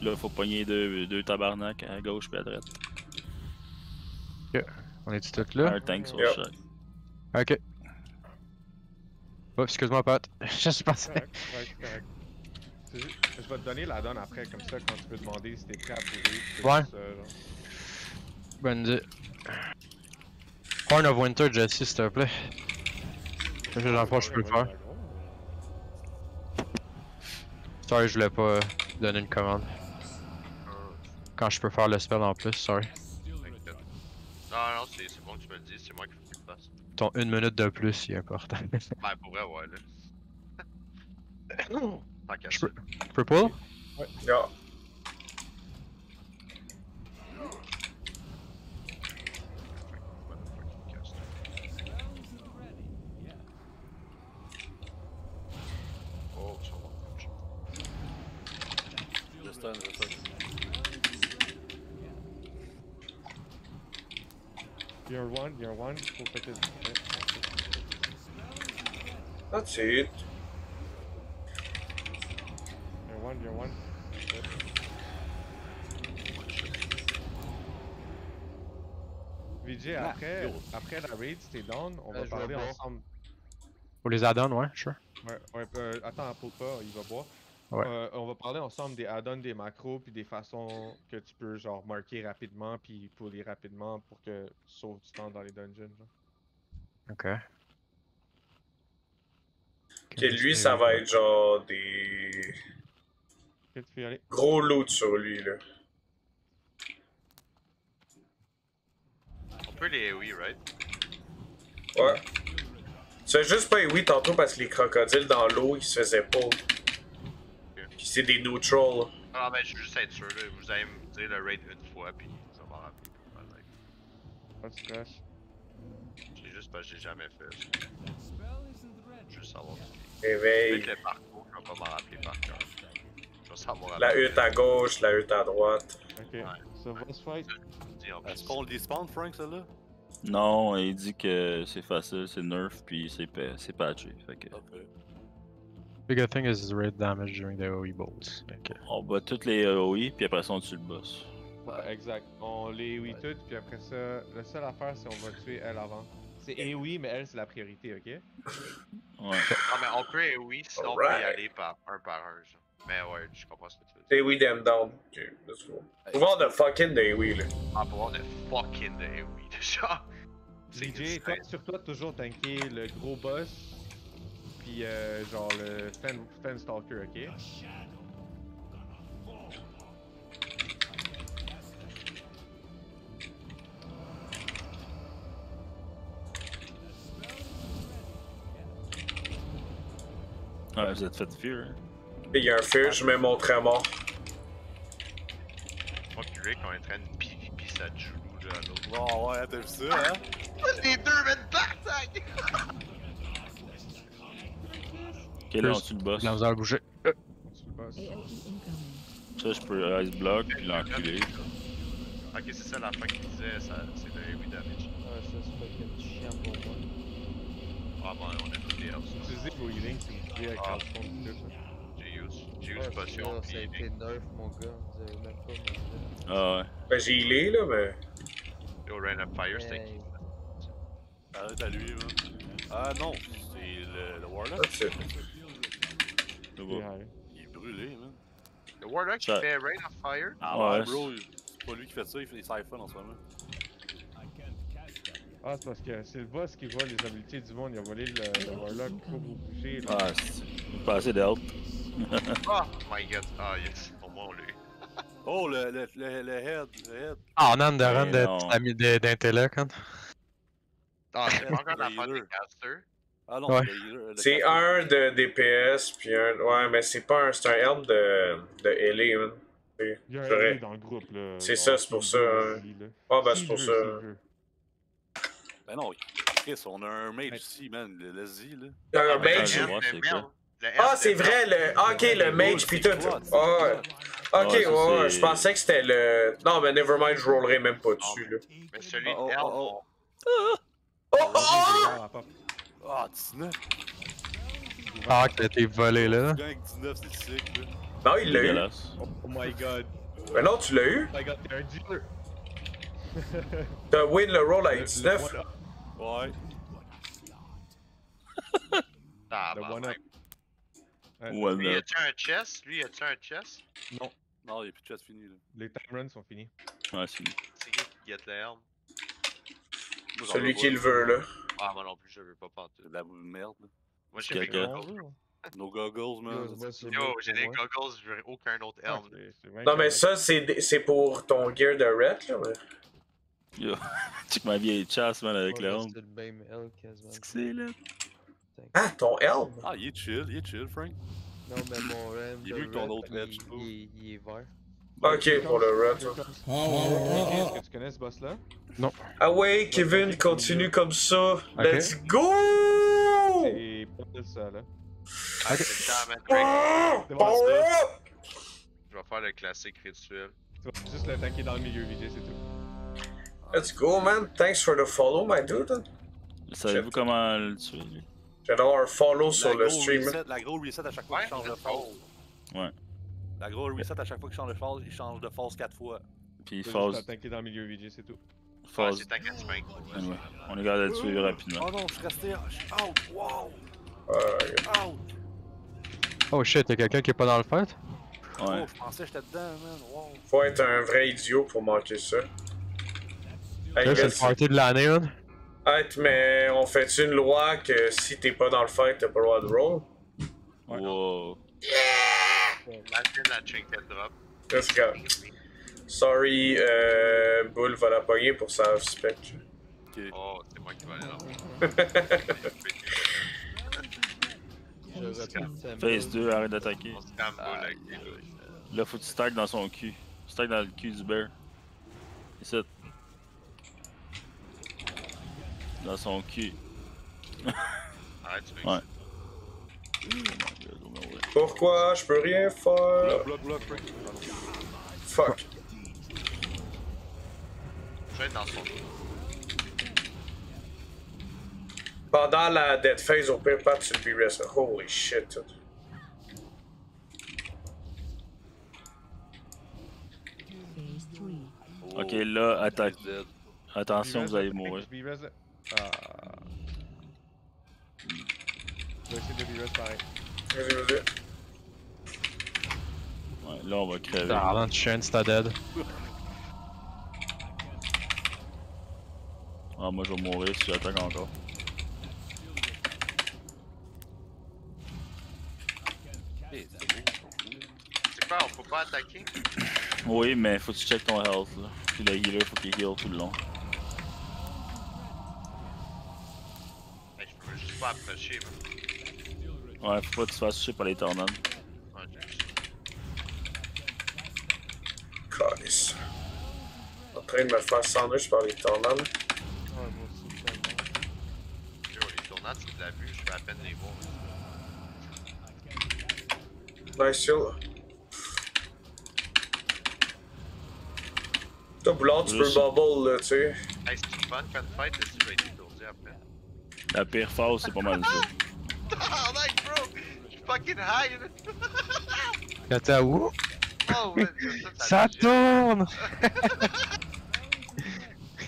Là, faut pogner deux, deux tabarnak à gauche puis à droite. On est tous là? Un tank sur Yep. chaque. Ok. Oh, excuse-moi, Pat. Je suis passé. Correct, ouais, c'est correct. Je vais te donner la donne après, comme ça, quand tu peux demander si t'es prêt à c'est Ouais. genre. Bonne idée. Horn of Winter, Jesse, s'il te plaît. Je dans le fond, je peux le faire. Sorry, je voulais pas donner une commande. Quand je peux faire le spell en plus, sorry. Non, non, c'est bon que tu me le dis, c'est moi qui Ton une minute de plus, il est important. Ben, pour vrai, ouais, là. Qu'à Je peux- Purple? Yeah. One, you're one. Faut tu- ouais. That's it. You're one, you're one. VJ, Ah, après, après la raid, si t'es down, on Euh, va parler ensemble. Pour les add-ons, ouais, sure. Ouais, ouais, euh, attends, Apple pas, il va boire. Ouais. Euh, on va parler ensemble des add-ons, des macros, puis des façons que tu peux genre marquer rapidement, puis puller rapidement pour que tu sauves du temps dans les dungeons. genre. Ok. Ok, lui, ça va être genre des Ok, tu peux y aller? gros loot sur lui, là. On peut les oui, right? Ouais. C'est juste pas oui tantôt parce que les crocodiles dans l'eau, ils se faisaient pas. Puis c'est des neutrals. Ah, ben, je veux juste être sûr, là. Vous allez me dire le raid une fois, puis ça va rappeler pour ma tête. Pas de stress. C'est juste parce que j'ai jamais fait ça. Veux savoir. Réveil. Peut-être le parcours, je vais pas m'en rappeler par cœur. Je vais savoir La hutte à gauche, la hutte à droite. Ok, so boss fight. Dis en Est-ce qu'on le despawn, Frank, ça là? Non, il dit que c'est facile, c'est nerf, puis c'est pa- c'est patché. Fait que Ok. Bigger thing is rate damage during the AoE bolts. On bat toutes les AOE, puis après ça on tue le boss. Ouais, exact. On les oui toutes, puis après ça, la seule affaire, c'est on va tuer elle avant. C'est et oui, mais elle, c'est la priorité, ok? Ouais. Non, mais on peut eh oui, sinon on peut y aller par un par un, genre. Mais ouais, je comprends ce que tu veux dire. They we them down. Ok, let's go. Faut voir de fucking we, là. Ah, pour voir de fucking de eh oui, déjà. C'est DJ, toi, sur toi, toujours tanker le gros boss, puis euh, genre le Fen, Fen Stalker, ok? Ouais, vous êtes fait fear. Hein? Il y a un feu, je mets mon trémor. Moi pis Rick, on est en train de PvP sa Julu, là, à l'autre. Bon, ouais, t'as vu ça, hein? Les deux mettent bataille! Ok, là on tue le boss. La misère à bouger. Incoming. Ça, je peux ice block, puis l'enculer. Ok, c'est ça la fin qu'il disait, ça, c'est le heavy damage. Ah, ça c'est chiant pour moi. Ah bon, on a tous les. Utilisez vos healings si vous voulez avec Ah. J'ai use, j'ai Ouais, use potion, là, Ça a été nerf, mon gars. Vous avez même pas mon Ah ouais. Ben j'ai healé, là, mais. yo, Random Fire Arrête à lui, man. Ah non, c'est le, le Warlock. Il est brûlé, man. Le Warlock qui fait Rain of Fire? Ah Ouais, ouais, bro, c'est pas lui qui fait ça, il fait des siphons en ce moment. Ah, c'est parce que c'est le boss qui vole les habiletés du monde. Il a volé le, le Warlock pour vous bouger. Là. Ah, c'est pas assez d'help. Oh my god, ah yes, pour moi on l'a eu. Oh, le, le, le, le head, le head. Ah, on a non. de- d'intellect, hein. Ah, c'est pas encore le la fin healer. des casters. Ah non, Ouais. C'est un de DPS, puis un. Ouais, mais c'est pas un. C'est un helm de. de Il y a un allié dans le groupe. là. C'est ça, c'est pour s'il ça, hein. Ah, ben S'il c'est pour ça. Ben non, Chris, on a un mage ici, man. le- Laisse-y, là. Un Ah, mage? Ah, c'est vrai, le. ah, ok, le mage, puis tout. Ah? Ok, Ouais, je pensais que c'était le. Non, mais nevermind, je rollerai même pas dessus, là. Mais celui Oh, oh, de oh, Oh, oh, oh! Ah, la porte. Ah, 19. Ah, a été volé là. Le avec 19, c'est sick, là. Non, il l'a eu. Oh my god. Mais non, tu l'as eu. Oh my god, t'es un dealer. T'as win le roll avec Le- le 19. one-up, Ouais. Ah, Le bah, ouais. Ouais, One Lui, a-tu un chest? Lui, a-tu un chest? Non, Non, il n'y a plus de chat fini, là. les time runs sont finis. Ouais, c'est C'est qui qui get le? Moi, j'en Celui qui le veut, là. Ah, moi non plus, je veux pas de la merde. Moi, j'ai Quelqu'un. goggles. Nos goggles, man. Yo, j'ai des goggles, je veux aucun autre Ah, helm. bien Non, mais ça, c'est des- c'est pour ton gear de red, là. Yo, check ma vieille chasse, man, avec le helm. C'est le même L quasiment. C'est que c'est là. Ah, ton helm? Ah, il est chill, il est chill, Frank. Non, mais mon RM Il est de mieux que ton autre je il est vert. Ok, pour le comes- Oh, oh, oh, Est-ce que tu connais ce boss là? Ah ouais, Kevin, continue comme ça. Let's go! C'est pas de ça là. Ah, c'est le temps, man. Drake. Oh! C'est bon! Je vais faire le classique rituel. Tu vas juste l'attaquer dans le milieu, VJ, c'est tout. Let's go, man. Thanks for the follow, my dude. Savez-vous comment le tuer, lui? J'ai d'avoir un follow La sur le stream. reset, la gros reset à chaque fois Ouais, qu'il change de go. Ouais. La gros reset à chaque fois qu'il change de phase, il change de phase 4 fois. Puis Faut phase. juste attaquer dans le milieu VJ, c'est tout. Phase. Ouais. On est capable de tuer rapidement. Oh non, je suis resté. Je suis out! Wow! Out! Oh shit, y'a quelqu'un qui est pas dans le fight? Ouais. Oh, je pensais que j'étais dedans, man. Wow! faut être un vrai idiot pour manquer ça. Hey, Là, c'est le party de l'année, man. Hey, mais on fait une loi que si t'es pas dans le fight, t'as pas le droit de roll? Wow. La de la trinket drop. Let's go. Sorry, euh, Bull va la pogner pour sa spec. Ok. Oh, c'est moi qui vais aller là. Phase 2, arrête d'attaquer. Deux. Là, faut que tu stack dans son cul. Stack dans le cul du bear. Ici. Dans son cul. Arrête, tu Ouais. Pourquoi je peux rien faire? Bloc, bloc, bloc, break. Fuck. Je vais être dans son dos. Pendant la dead phase, au pire, pas tu le B-Rest. Holy shit. tout. Phase 3. Ok, là, attaque. Attention, vous allez mourir. Ah. Je vais essayer de B-res pareil. Vas-y, vas-y. Ouais, là, on va crever. Darlan, chance, t'as dead. Ah, moi, je vais mourir si j'attaque encore. Eh, c'est quoi, on peut pas attaquer? Oui, mais faut que tu check ton health, là. Puis le healer, faut qu'il heal tout le long. Je peux juste pas approcher, man. Ouais, faut pas que tu fasses toucher par les tornades. Calice. En train de me faire sandwich par les tornades. Ouais, moi aussi, tellement. Yo, les tournades, c'est de la vue, je fais à peine les voir. Nice. Toi, Boulard, tu peux bubble, là, tu sais. Hey, c'est fun, quand fight, là, tu vas être étourdi après. La pire phase, c'est pas mal ça. Oh, like, bro! Je suis fucking high! Quand t'es à où? Oh, man, ça, Ça legit. tourne!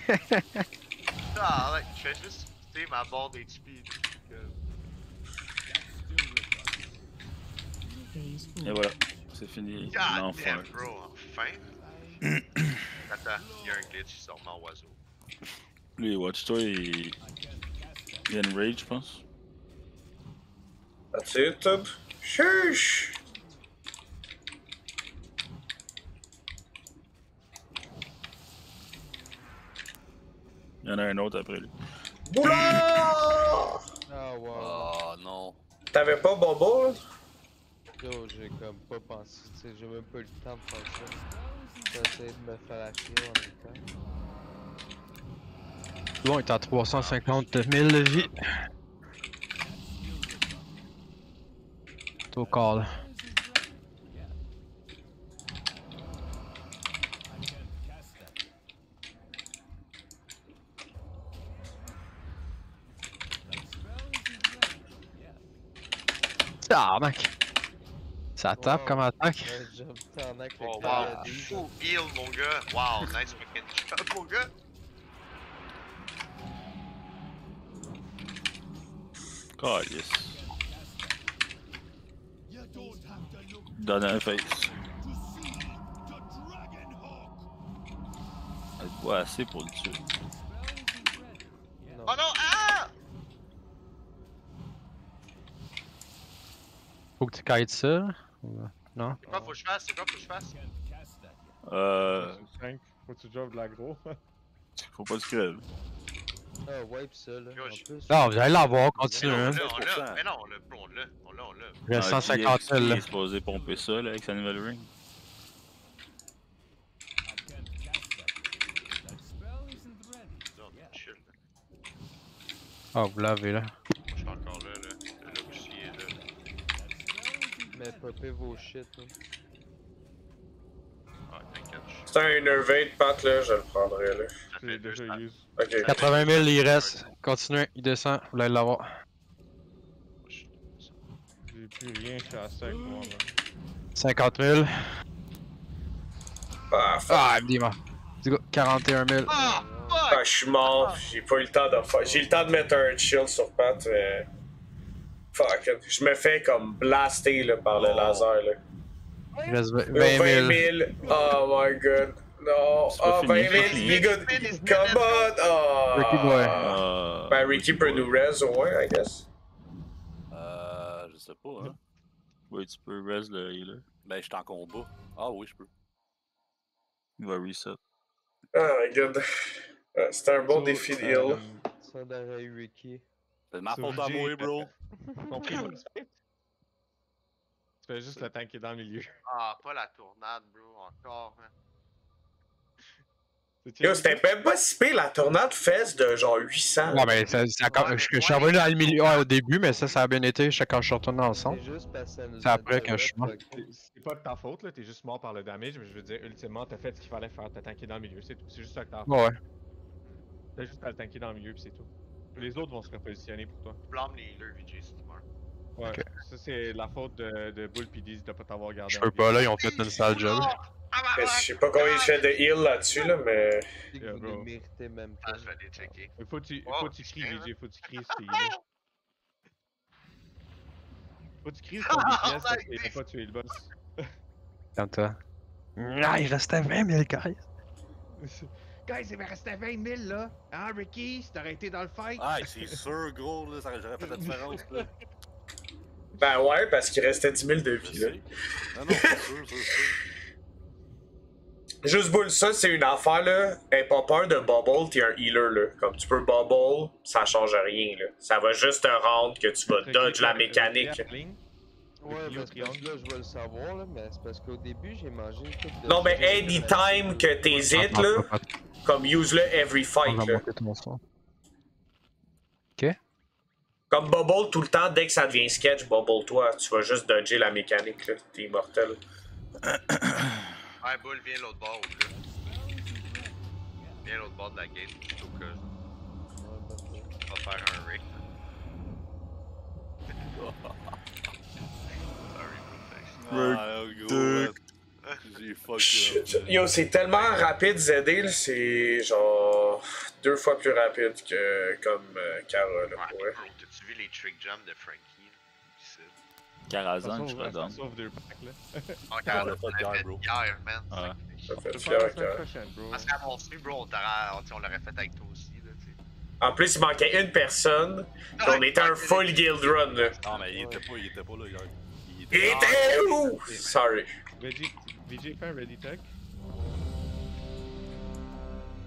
Ah, like, je fais juste, sais, ma barre d'HP. Phase 4. Et voilà, c'est fini. God damn, bro, enfin! Attends, il y a un glitch, mon oiseau. Lui, watch-toi, il... il a une rage, je pense. That's. Sheesh! Il y en a un autre après lui. Boulard! Ah, wow. Ah non. T'avais pas Bobo, là? Yo, j'ai comme pas pensé, tu sais, j'ai même pas eu le temps de faire ça. J'ai essayé de me faire la clé en même temps. Bon, il est à 350 000 de vie. T'es au call. Tabarnak! Ça tape Wow. comme attaque. Ouais, jump en avec le Oh, wow! paradis. Full heal, mon gars! Wow, nice fucking shot, mon gars! Calice. Donne un face. Elle te voit assez pour le tuer. Oh non! Ah! Faut que tu kites ça. Non? C'est quoi faut que je fasse? C'est quoi faut que je fasse? Euh. 5. Faut que tu de l'aggro. Faut pas se crever. Ah, wipe ça, là. En plus. Non, vous allez l'avoir, Mais continue. non, on Hein. l'a, on l'a! 100%. Mais non, on l'a, on l'a, on l'a, on l'a! Il reste Ah, 150 000 qui là. est supposé pomper ça là, avec sa nouvelle ring? Non, là. Ah, vous l'avez là. Je suis encore là, là. Est là. Mais popez vos shit, là. Ah, t'inquiète. C'est un Innervate, Pat, là, je le prendrais, là. C'est déjà use. Ok. 80 000, il reste. Continuez, il descend. Vous allez l'avoir. J'ai plus rien, à sec, moi, là. 50 000. Ah, fuck. Ah, dis-moi. Du coup, 41 000. Ah! Ah, je suis mort, j'ai pas eu le temps de faire. J'ai eu le temps de mettre un shield sur Pat, mais. Fuck, je me fais comme blaster là, par le laser là. Il reste 20 Yo, 000. 000. Oh my god. Non. Oh, 20 000. fini. You good. Come on. Oh. Ricky boy. Euh... Ben, Ricky peut nous res au moins, I guess. Euh. Je sais pas, hein. Oui, tu peux res le healer. Ben, je suis en combat. Ah oui, je peux. Il va reset. Oh my god. Ah, C'était un bon So, défi de heal. Ça devrait eu Ricky. C'est de ma faute à moi, bro. Tu fais juste le tanker dans le milieu. Ah, pas la tournade, bro, encore. Hein. C'était même pas si pire la tournade fesse de genre 800. Ouais, mais ça, ça, quand- Ouais, mais je, suis revenu dans le milieu ouais, au début, mais ça, ça a bien été quand je suis retourné ensemble. C'est juste parce que ça nous C'est après que je suis mort. C'est- pas de ta faute, là, t'es juste mort par le damage, mais je veux dire, ultimement, t'as fait ce qu'il fallait faire, t'as tanké dans le milieu, c'est tout. C'est juste ça que t'as fait. Ouais. T'as juste à le tanker dans le milieu, pis c'est tout. Les autres vont se repositionner pour toi. Blâme les healers, VJ, si tu meurs. Ouais, ça c'est la faute de, de Bull pis de pas t'avoir gardé. Je peux pas, là, ils ont fait une sale job. Je sais pas combien je fais de heal là-dessus, là, mais. Yeah, que vous ne méritez même Ah, pas. je vais aller checker. Il faut que tu, faut que tu cries, VJ, faut que tu cries, c'était healé. Faut que tu cries Oh DPS parce qu'il a pas tué le boss. Comme toi. Ah, il restait 20 000, guys. Guys, il me restait 20 000 là! Hein, Ricky, si t'aurais été dans le fight? Ah, c'est sûr, gros, là, ça- j'aurais fait la différence, là. Ben ouais, parce qu'il restait 10 000 de vie, là. Non, non, c'est sûr, c'est sûr. Juste boule, ça c'est une affaire là. Aie pas peur de bubble, t'es un healer là. Comme tu peux bubble, ça change rien là. Ça va juste te rendre que tu vas dodge la mécanique. Ouais, parce que là, je vais le savoir, là, mais c'est parce qu'au début, j'ai mangé une coupe de... Non mais anytime que t'hésites là, comme use-le every fight là. son. Comme bubble tout le temps, dès que ça devient sketch, bubble toi, tu vas juste dodger la mécanique là. T'es immortel. Ouais, Bull, viens l'autre bord, là. Viens l'autre bord de la gate, plutôt que Ouais, on va faire un Rick. Sorry. Ah. Yo, c'est tellement rapide ZD c'est genre deux fois plus rapide que comme euh, Kara là. Ouais, bro, t'as-tu vu les trick jumps de Frankie? Ici? Karazhan, je Ça te donne. sauve deux packs là. Encore, on l'a hier, fait bro. hier, man. Ouais. Ça Je fait fier bro. Parce qu'à mon bro, on l'aurait fait avec toi aussi, là, tu sais. En plus, il manquait une personne. on était un full guild run là. Non, mais il était pas, il était pas là hier. Il Il était où? Sorry. VJ, fait un ready tech.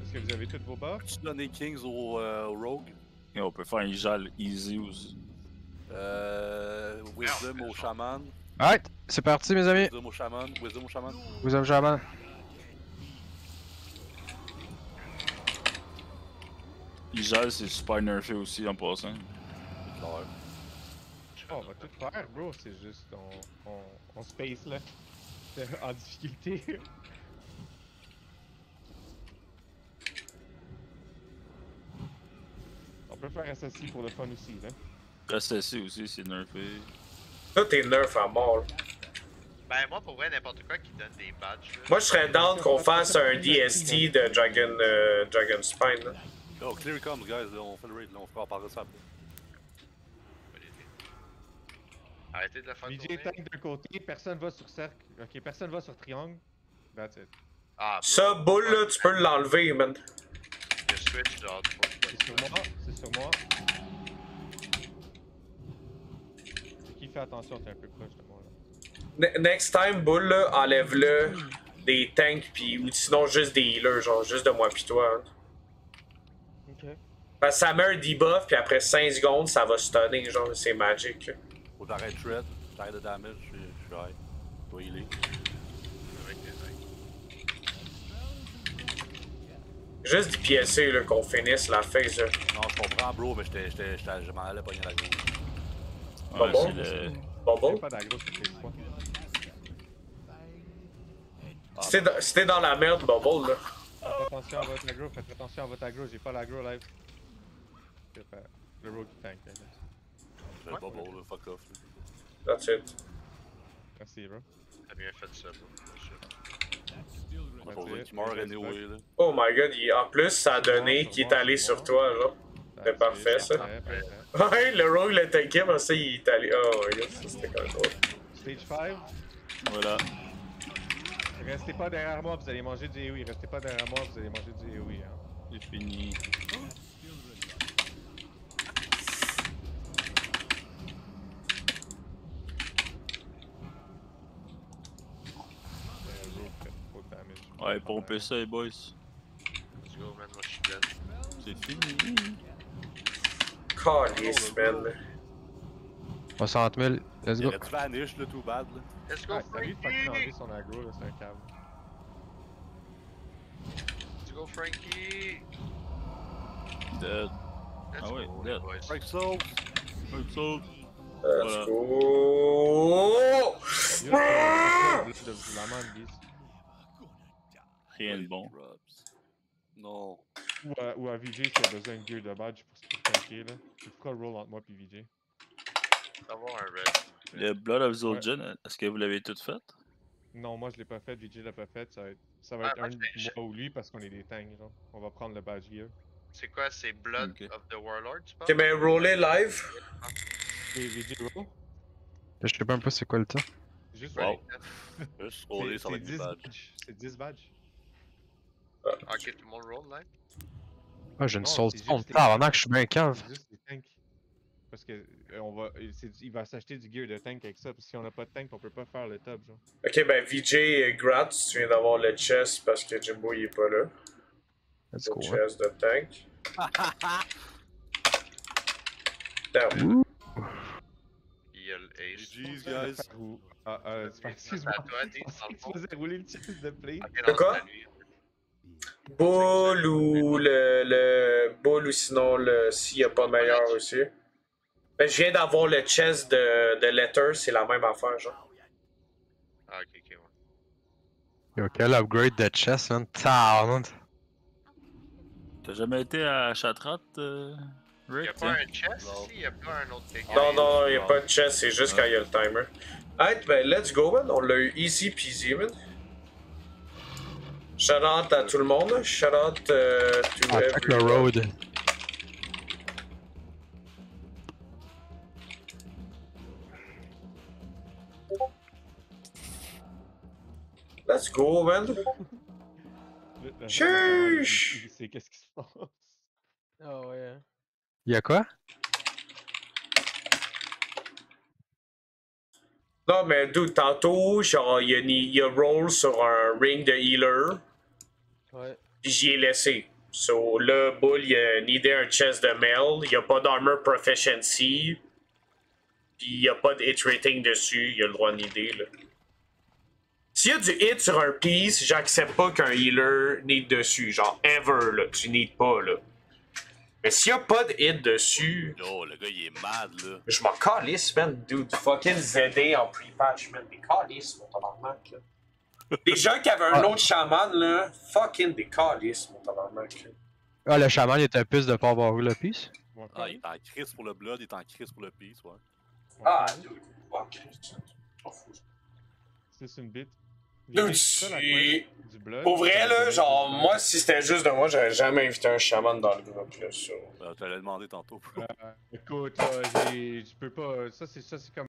Est-ce que vous avez tous vos buffs? Tu donnes les Kings au, euh, au Rogue? Et on peut faire un gel easy aussi. Euh, Wisdom au Shaman. Alright, c'est parti, mes amis. Wisdom au Shaman. Wisdom au Shaman. Vous aimez jamais. Igel, c'est super nerfé aussi en passant. C'est clair. Oh, on va tout faire, bro. C'est juste, on, on, on space là. en difficulté. on peut faire assassin pour le fun aussi, là. SSC aussi, c'est nerfé. Là, t'es nerf à mort. Ben, moi, pour vrai, n'importe quoi qui donne des badges, là. Moi, je serais down qu'on fasse un DST de Dragon, euh, Dragon Spine. là. Yo, clear it comes, guys. Là, on fait le raid. Là, on fera parler ça après. Arrêtez de le faire tourner. tank d'un côté, personne va sur cercle. Ok, personne va sur triangle. That's it. Ah. Ça, boule, là, tu peux l'enlever, man. Le switch, genre. C'est sur moi, c'est sur moi. Fait attention, t'es un peu proche de moi là. Ne- next time, boule, là, enlève-le des tanks, pis, ou sinon juste des healers, genre juste de moi pis toi. hein. Ok. Parce que ça met un debuff, puis après 5 secondes, ça va stunner, genre, c'est magic. là. Faut que j'arrête Shred. J'arrête le damage. Je suis high. Dois healer. Juste du PSC, là, qu'on finisse la phase, là. Non, je comprends, bro, mais j'étais, j'étais, j'étais, je m'en allais pogner la gauche. Ouais, bon? le. Pas. Si t'es dans, la merde, Bubble, là. Faites attention à votre aggro, faites attention à votre aggro, j'ai pas l'aggro live. Pas- Le rogue tank, là. Le bubble, là, fuck off. là. That's it. Merci, bro. T'as bien fait ça, bro. Qui meurt anyway, là. Oh my god, il- en plus, ça a donné qu'il est allé sur toi, genre. C'est parfait, ça. Ouais, le rogue l'a tanké, mais ça, il est allé. Oh my god, ça c'était quand même drôle. Stage 5. Voilà. Restez pas derrière moi, vous allez manger du AoE. Restez pas derrière moi, vous allez manger du AoE. Hein. C'est fini. Ouais, pompez ça, les boys. Let's go, man. Moi, je suis dead. C'est fini. Calice, man. 60 000, let's Il go. vanish, là, too bad, là? Let's go, Ouais, t'as vu de fucking enlever Frankie! son aggro, là, c'est un câble. Let's go, Frankie! Dead. Let's Ah ouais, go, dead. Break Souls! Un saut. Let's Voilà. go! Rien de bon. Non. Ou à, ou à VJ qui a besoin de gear de badge pour se tanker, là. Tu feras roll entre moi et VJ. D'avoir un red. Le Blood of Zul'jin, est-ce que vous l'avez tout fait? Non, moi je l'ai pas fait, VJ l'a pas fait. Ça va être, ça va Ah, être moi, un moi ou lui parce qu'on est des tanks, genre. On va prendre le badge gear. C'est quoi? C'est Blood of the Warlord, tu penses? Ok, ben, roller live. Et VJ roll. Je sais même pas c'est quoi le temps. Juste Wow. Juste roller, C'est ça va c'est être 10 du bad. badges. C'est 10 badges. Ah, Ok, tout le monde roll, là? Ah, j'ai une juste les- Tabarnak, je suis bien cave. C'est juste des tanks. Parce que euh, on va, euh, il va s'acheter du gear de tank avec ça. Parce que si on a pas de tank, on peut pas faire le top, genre. Ok, ben, VJ Grat, tu viens d'avoir le chest parce que Jimbo il est pas là. Let's Le go. hein. chest de tank. Damn. Il y a le Ace. GG's, guys. Ah, euh, excuse-moi. tu faisais rouler le chest de play. De quoi? Bull ou le, le Bull ou sinon le s'il n'y a pas meilleur aussi. Ben, je viens d'avoir le chest de, de Letter, c'est la même affaire, genre. Ah, ok, ok, ouais. Yo, quel upgrade de chest, man. T'as jamais été à Chatrat, euh, Y'a Rick? pas hein? un chest Non. ici? Y'a pas un autre dégât? Non, non, il n'y a pas de chest, c'est juste quand il y a le timer. Alright, ben let's go, man. On l'a eu easy peasy, man. Shout out à tout le monde. Shout out euh, to Attack everyone. road. Let's go, man. Il sait qu'est-ce qui se passe? Ah ouais. hein. Y'a quoi? Non, mais dude, tantôt, genre, il y a, ni- il y a roll sur un ring de healer, Ouais. puis j'y ai laissé. So là, Bull, il a needé un chest de mail, il n'y a pas d'armor proficiency, puis il n'y a pas de hit rating dessus, il a le droit de needer, là. S'il y a du hit sur un piece, j'accepte pas qu'un healer need dessus, genre, ever, là, tu need pas, là. Mais s'il y a pas de hit dessus, Yo, le gars, il est mad, là. je m'en calisse, man, dude. Fucking ZD en pre-patch, man. Des calices, mon tabarnak, là. Les gens qui avaient un autre chaman, là, fucking des calices, mon tabarnak. Ah, le chaman, il était pisse de pas avoir eu le va Ah, il est en crise pour le blood, il est en crise pour le peace, ouais. Ah, dude. Fuck. C'est une bite. Dude, ça, du blood, Pour vrai, ça là, genre, moi, si c'était juste de moi, j'aurais jamais invité un chaman dans le groupe, là, so. Euh, je te l'ai demandé tantôt. Euh, écoute, là, j'ai- je peux pas. Ça, c'est ça, c'est comme.